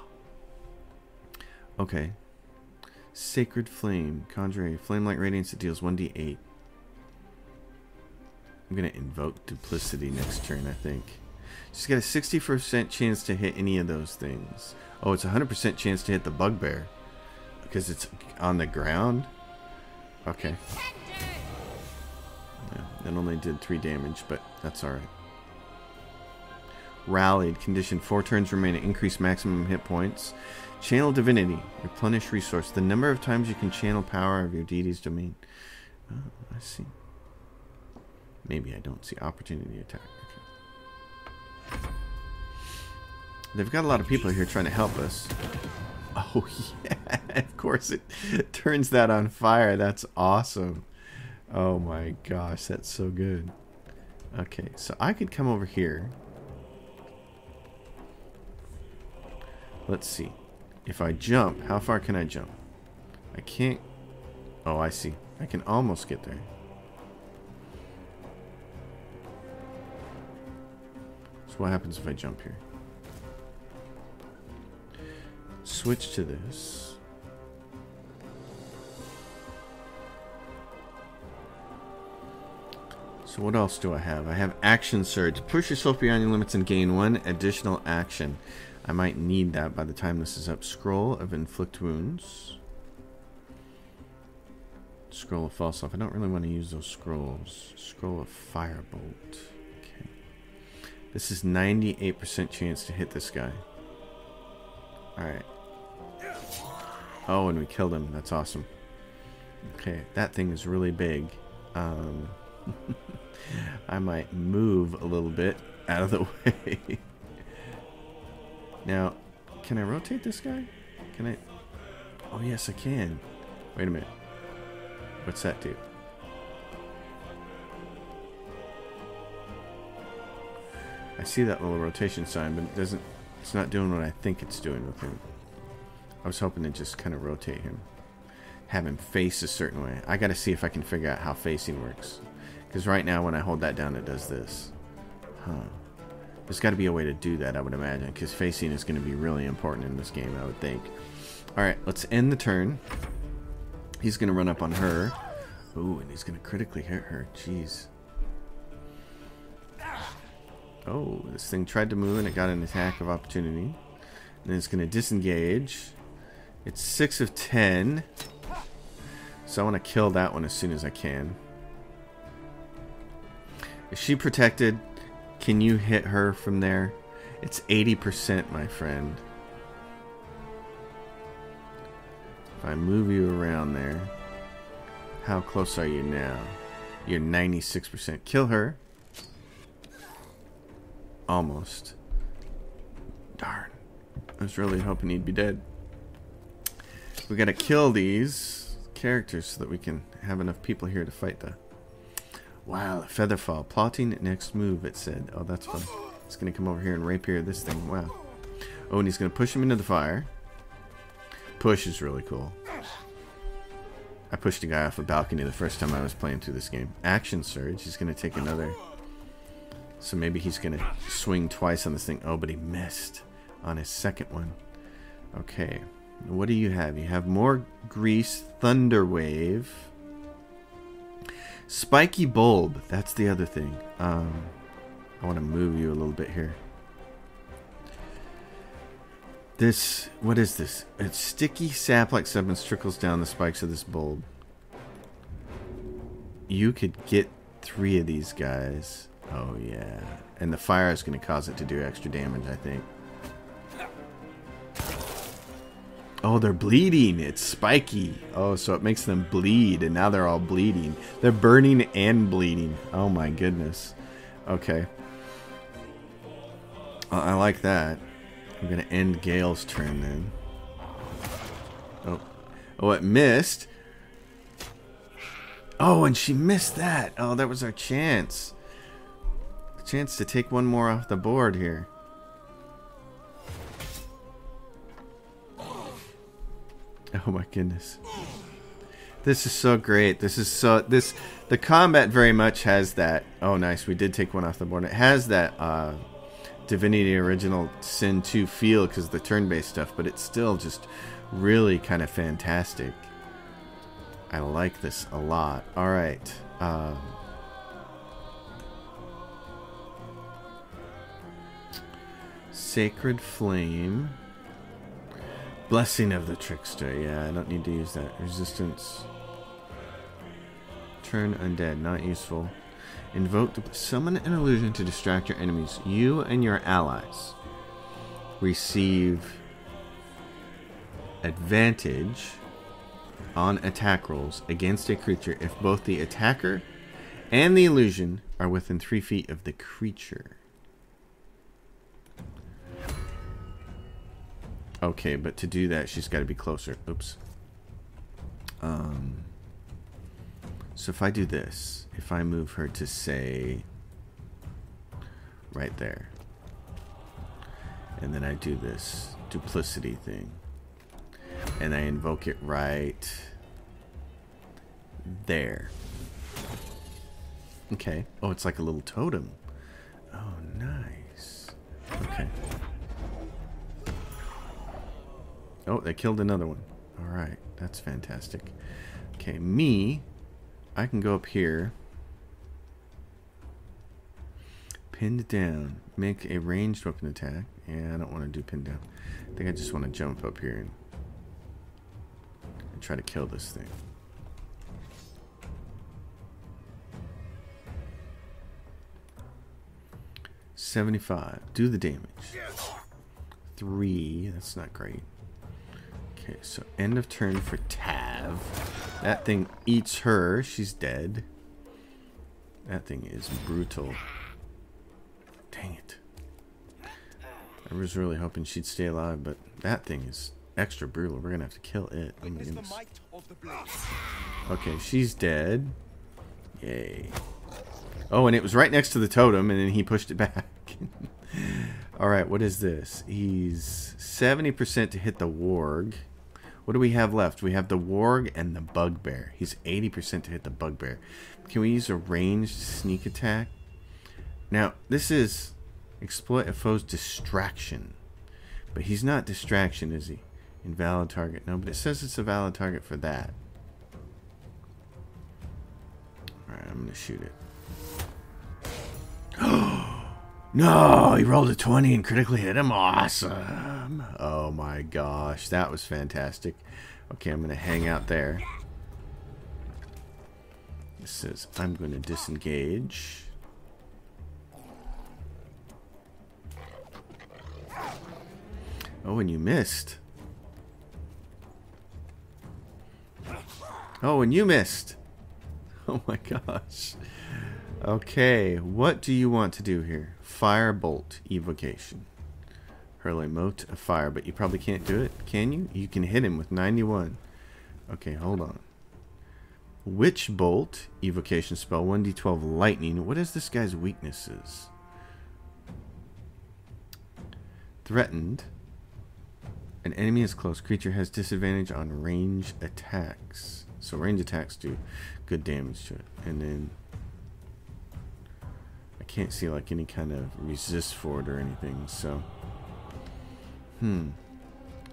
Okay. Sacred Flame. Conjure a flame-like radiance that deals 1d8. I'm going to invoke Duplicity next turn, I think. She's got a 60% chance to hit any of those things. Oh, it's a 100% chance to hit the Bugbear. Because it's on the ground? Okay. Yeah, that only did 3 damage, but that's alright. Rallied. Condition 4 turns remain at increased maximum hit points. Channel Divinity. Replenish resource. The number of times you can channel power of your deity's domain. Oh, I see. Maybe I don't see opportunity attack. They've got a lot of people here trying to help us. Oh, yeah. Of course, it turns that on fire. That's awesome. Oh my gosh, that's so good. Okay, so I could come over here. Let's see. If I jump, how far can I jump? I can't... Oh, I see. I can almost get there. So what happens if I jump here? Switch to this. So what else do I have? I have Action Surge. Push yourself beyond your limits and gain one additional action. I might need that by the time this is up. Scroll of Inflict Wounds. Scroll of False Off. I don't really want to use those scrolls. Scroll of Firebolt. This is 98% chance to hit this guy. Alright. Oh, and we killed him. That's awesome. Okay, that thing is really big. Um, I might move a little bit out of the way. now, can I rotate this guy? Can I? Oh, yes, I can. Wait a minute. What's that do? I see that little rotation sign, but it doesn't. It's not doing what I think it's doing with him. I was hoping to just kind of rotate him, have him face a certain way. I got to see if I can figure out how facing works, because right now when I hold that down, it does this. Huh. There's got to be a way to do that, I would imagine, because facing is to be really important in this game, I would think. All right, let's end the turn. He's to run up on her. Ooh, and he's to critically hit her. Jeez. Oh, this thing tried to move and it got an attack of opportunity. And it's going to disengage. It's 6 of 10. So I want to kill that one as soon as I can. Is she protected? Can you hit her from there? It's 80%, my friend. If I move you around there, how close are you now? You're 96%. Kill her. Almost. Darn. I was really hoping he'd be dead. We gotta kill these characters so that we can have enough people here to fight the... Wow, Featherfall. Plotting next move, it said. Oh, that's fun. It's gonna come over here and rapier this thing. Wow. Oh, and he's gonna push him into the fire. Push is really cool. I pushed a guy off a balcony the first time I was playing through this game. Action Surge. He's gonna take another... So maybe he's going to swing twice on this thing. Oh, but he missed on his second one. Okay. What do you have? You have more grease, thunder wave, spiky bulb. That's the other thing. Um, I want to move you a little bit here. This, what is this? It's sticky sap-like substance trickles down the spikes of this bulb. You could get three of these guys. Oh yeah, and the fire is going to cause it to do extra damage, I think. Oh, they're bleeding. It's spiky. Oh, so it makes them bleed, and now they're all bleeding. They're burning and bleeding. Oh my goodness. Okay. I like that. I'm gonna end Gale's turn then. Oh, oh, it missed. Oh, and she missed that. Oh, that was our chance. Chance to take one more off the board here. Oh my goodness. This is so great. This is so this the combat very much has that. Oh nice, we did take one off the board. It has that uh Divinity Original Sin 2 feel because the turn-based stuff, but it's still just really kind of fantastic. I like this a lot. All right. Um, Sacred Flame. Blessing of the Trickster. Yeah, I don't need to use that. Resistance. Turn Undead. Not useful. Invoke to summon an illusion to distract your enemies. You and your allies receive advantage on attack rolls against a creature if both the attacker and the illusion are within three feet of the creature. Okay, but to do that, she's got to be closer. Oops. Um, so if I do this, if I move her to say right there, and then I do this duplicity thing, and I invoke it right there. Okay. Oh, it's like a little totem. Oh, nice. Okay. Oh, they killed another one. All right, that's fantastic. Okay, me, I can go up here. Pinned down. Make a ranged weapon attack. Yeah, I don't want to do pinned down. I think I just want to jump up here and, and try to kill this thing. Seventy-five. Do the damage. Three. That's not great. Okay, so end of turn for Tav. That thing eats her. She's dead. That thing is brutal. Dang it. I was really hoping she'd stay alive, but that thing is extra brutal. We're gonna have to kill it. Oh. Okay, she's dead. Yay. Oh, and it was right next to the totem, and then he pushed it back. Alright, what is this? He's 70% to hit the warg. What do we have left? We have the warg and the bugbear. He's 80% to hit the bugbear. Can we use a ranged sneak attack? Now, this is exploit a foe's distraction. But he's not distraction, is he? Invalid target. No, but it says it's a valid target for that. Alright, I'm going to shoot it. Oh, no, he rolled a 20 and critically hit him. Awesome. Oh my gosh, that was fantastic. Okay, I'm going to hang out there. This says I'm going to disengage. Oh, and you missed. Oh, and you missed. Oh my gosh. Okay, what do you want to do here? Firebolt evocation. Hurl a mote of fire, but you probably can't do it, can you? You can hit him with 91. Okay, hold on. Witch Bolt, evocation spell, 1d12 lightning. What is this guy's weaknesses? Threatened. An enemy is close. Creature has disadvantage on range attacks. So range attacks do good damage to it. And then can't see like any kind of resist for it or anything. So hmm.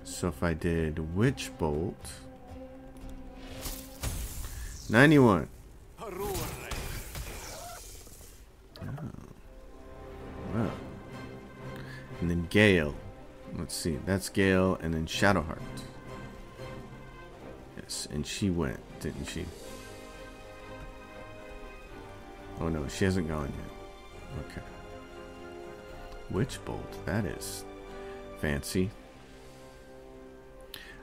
So if I did Witch Bolt 91. Oh. And then Gale. Let's see. That's Gale and then Shadowheart. Yes, and she went, didn't she? Oh no, she hasn't gone yet. Okay. Witch Bolt. That is fancy.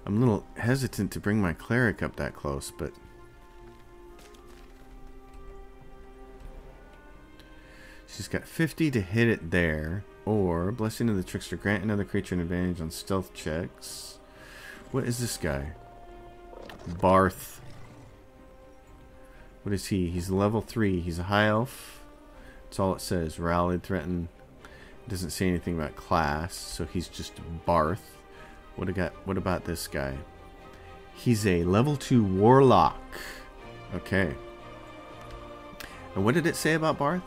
I'm a little hesitant to bring my cleric up that close, but she's got 50 to hit it there. Or Blessing of the Trickster grant another creature an advantage on stealth checks. What is this guy? Barth. What is he? He's level 3. He's a high elf. That's all it says. Rallied, threatened. It doesn't say anything about class, so he's just Barth. What got what about this guy? He's a level 2 warlock. Okay. And what did it say about Barth?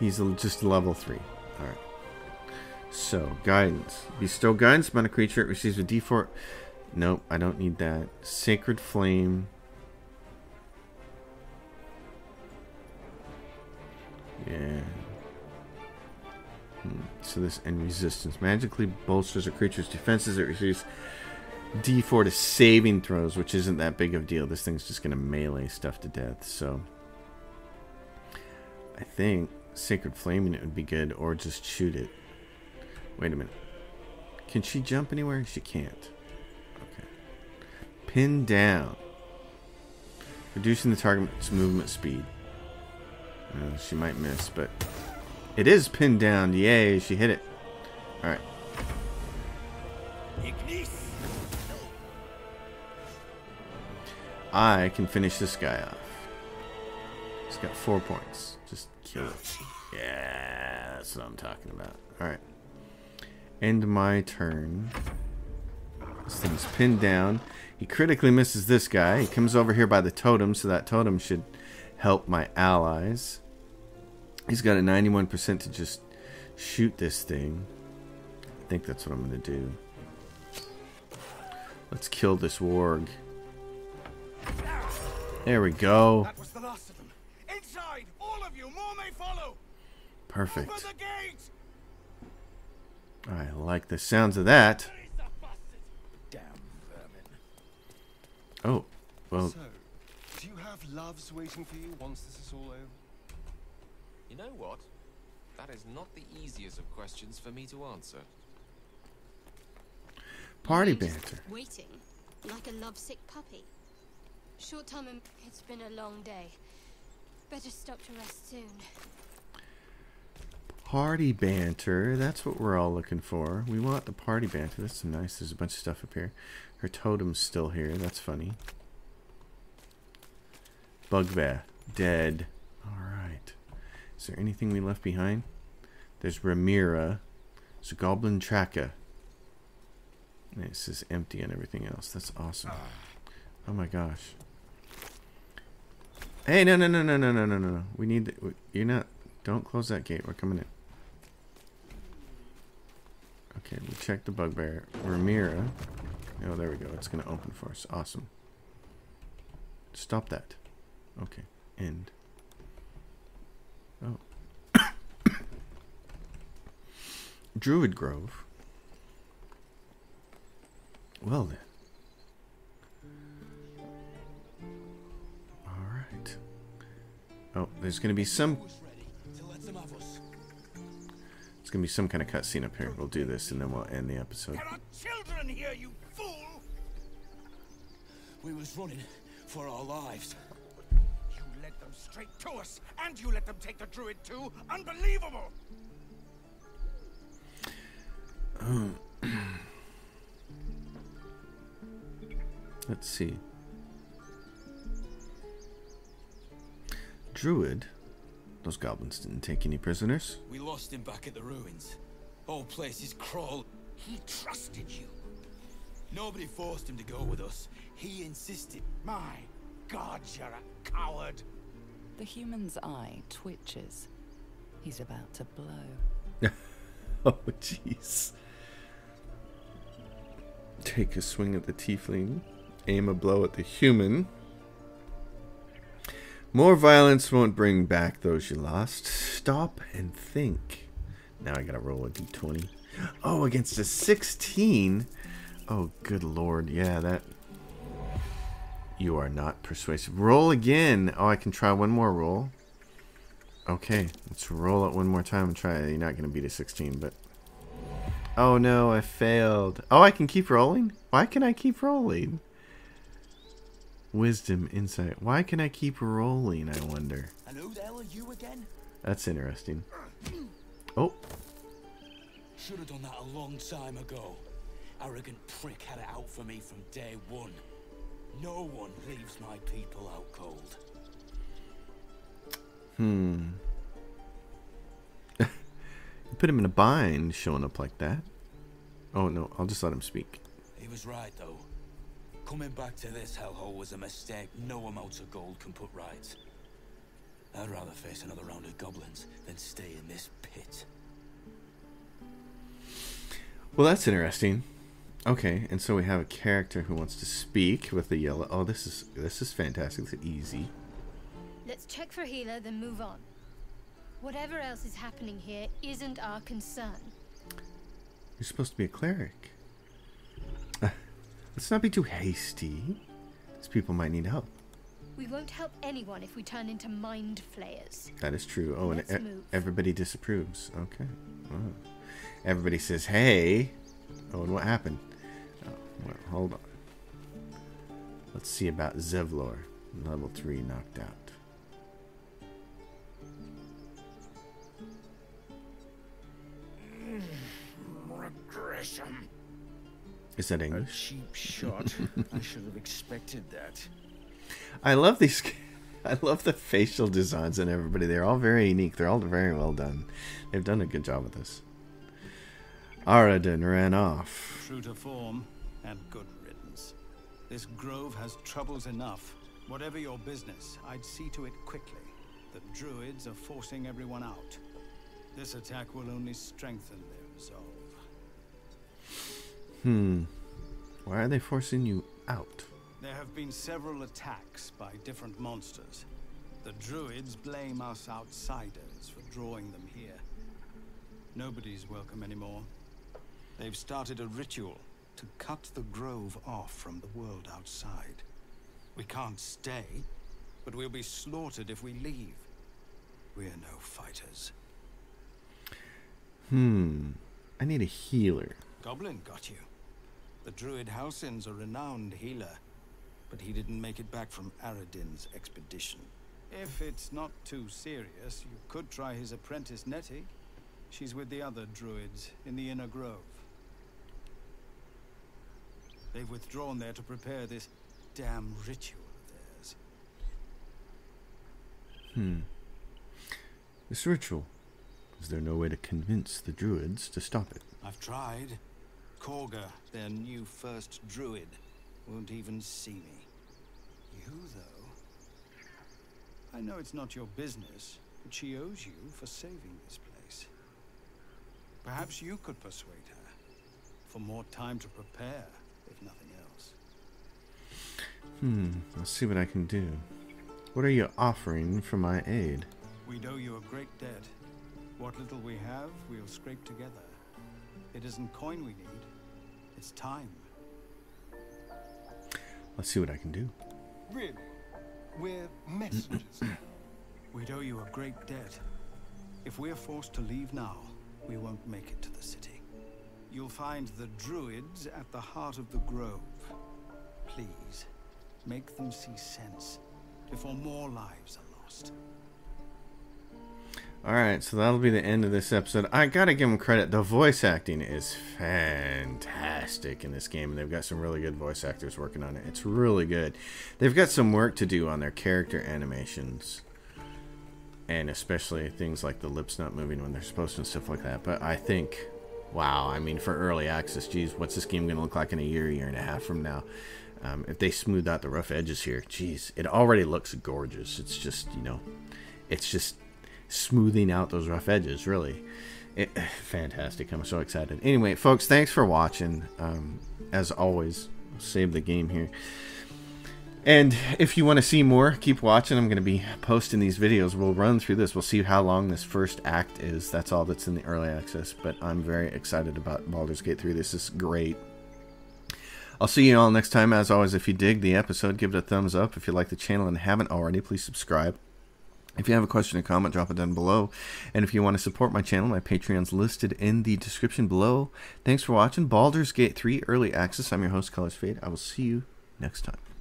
He's just level 3. Alright. So, guidance. Bestow guidance upon a creature. It receives a d4. Nope, I don't need that. Sacred Flame. Yeah. Hmm. So this and resistance magically bolsters a creature's defenses. It receives D4 to saving throws, which isn't that big of a deal. This thing's just gonna melee stuff to death. So I think sacred flaming it would be good, or just shoot it. Wait a minute. Can she jump anywhere? She can't. Okay. Pin down. Reducing the target's movement speed. Uh, she might miss, but it is pinned down. Yay, she hit it. Alright. I can finish this guy off. He's got four points. Just kill it. Yeah, that's what I'm talking about. Alright. End my turn. This thing's pinned down. He critically misses this guy. He comes over here by the totem, so that totem should help my allies. He's got a 91% to just shoot this thing. I think that's what I'm going to do. Let's kill this warg. There we go. That was the last of them. Inside, all of you. More may follow. Perfect. Open the gate. I like the sounds of that. Damn vermin. Oh, well, So, do you have loves waiting for you once this is all over? You know what? That is not the easiest of questions for me to answer. party banter. Waiting, like a lovesick puppy. Short time. and- It's been a long day. Better stop to rest soon. Party banter. That's what we're all looking for. We want the party banter. That's nice. There's a bunch of stuff up here. Her totem's still here. That's funny. Bugbear. Dead. Alright. Is there anything we left behind? There's Ramira. There's a Goblin Tracker. This is empty and everything else. That's awesome. Oh my gosh. Hey, no, no, no, no, no, no, no, no. We need. we- You're not. Don't close that gate. We're coming in. Okay, we checked the bugbear. Ramira. Oh, there we go. It's going to open for us. Awesome. Stop that. Okay. End. Oh. Druid Grove. Well then. Alright. Oh, there's going to be some Who's ready to let them have us? It's gonna be some kind of cutscene up here. We'll do this and then we'll end the episode. There are children here, you fool! We was running for our lives. You them straight to us, and you let them take the druid too. Unbelievable! Let's see. Druid. Those goblins didn't take any prisoners. We lost him back at the ruins. Whole place is crawled. He trusted you. Nobody forced him to go with us. He insisted. My God, you're a coward. The human's eye twitches. He's about to blow. Oh, jeez. Take a swing at the tiefling. Aim a blow at the human. More violence won't bring back those you lost. Stop and think. Now I gotta roll a d20. Oh, against a 16? Oh, good lord. Yeah, that... You are not persuasive. Roll again. Oh, I can try one more roll. Okay, let's roll it one more time and try. You're not going to beat a 16, but... Oh no, I failed. Oh, I can keep rolling? Why can I keep rolling? Wisdom, insight. Why can I keep rolling, I wonder? And who the hell are you again? That's interesting. Oh, Should have done that a long time ago. Arrogant prick had it out for me from day one. No one leaves my people out cold. hmm. you put him in a bind showing up like that. Oh no, I'll just let him speak. He was right, though. Coming back to this hellhole was a mistake no amount of gold can put right. I'd rather face another round of goblins than stay in this pit. Well, that's interesting. Okay, and so we have a character who wants to speak with the yellow. Oh, this is this is fantastic. This is easy. Let's check for healer, then move on. Whatever else is happening here isn't our concern. You're supposed to be a cleric. Let's not be too hasty. These people might need help. We won't help anyone if we turn into mind flayers. That is true. Oh, and Let's e- move. everybody disapproves. Okay. Wow. Everybody says, "Hey." Oh, and what happened? Well, hold on. Let's see about Zevlor. Level three knocked out. Regression. Is that A English? cheap shot. I should have expected that. I love these. I love the facial designs on everybody. They're all very unique. They're all very well done. They've done a good job with this. Aradin ran off. True to form, and good riddance. This grove has troubles enough. Whatever your business, I'd see to it quickly. The druids are forcing everyone out. This attack will only strengthen their resolve. Hmm. Why are they forcing you out? There have been several attacks by different monsters. The druids blame us outsiders for drawing them here. Nobody's welcome anymore. They've started a ritual to cut the grove off from the world outside. We can't stay, but we'll be slaughtered if we leave. We're no fighters. Hmm. I need a healer. Goblin got you. The druid Halsin's a renowned healer, but he didn't make it back from Aradin's expedition. If it's not too serious, you could try his apprentice Nettie. She's with the other druids in the inner grove. They've withdrawn there to prepare this damn ritual of theirs. Hmm. This ritual. Is there no way to convince the druids to stop it? I've tried. Kagha, their new first druid, won't even see me. You, though. I know it's not your business, but she owes you for saving this place. Perhaps you could persuade her. For more time to prepare, if nothing else. Hmm. Let's see what I can do. What are you offering for my aid? We'd owe you a great debt. What little we have, we'll scrape together. It isn't coin we need, it's time. Let's see what I can do. Really? We're messengers. We'd owe you a great debt. If we're forced to leave now, we won't make it to the city. You'll find the druids at the heart of the grove. Please, make them see sense before more lives are lost. Alright, so that'll be the end of this episode. I gotta give them credit. The voice acting is fantastic in this game, and they've got some really good voice actors working on it. It's really good. They've got some work to do on their character animations, and especially things like the lips not moving when they're supposed to and stuff like that. But I think, wow, I mean, for early access, geez, what's this game gonna look like in a year, year and a half from now? Um, if they smooth out the rough edges here, geez, it already looks gorgeous. It's just, you know, it's just smoothing out those rough edges really. It, fantastic. I'm so excited. Anyway folks thanks for watching. Um, as always save the game here And if you want to see more, keep watching. I'm going to be posting these videos. We'll run through this. We'll see how long this first act is. That's all that's in the early access. But I'm very excited about Baldur's Gate 3. This is great. I'll see you all next time. As always, if you dig the episode, give it a thumbs up. If you like the channel and haven't already, please subscribe. If you have a question or comment, drop it down below. And if you want to support my channel, my Patreon's listed in the description below. Thanks for watching Baldur's Gate 3 Early Access. I'm your host, ColorsFade. I will see you next time.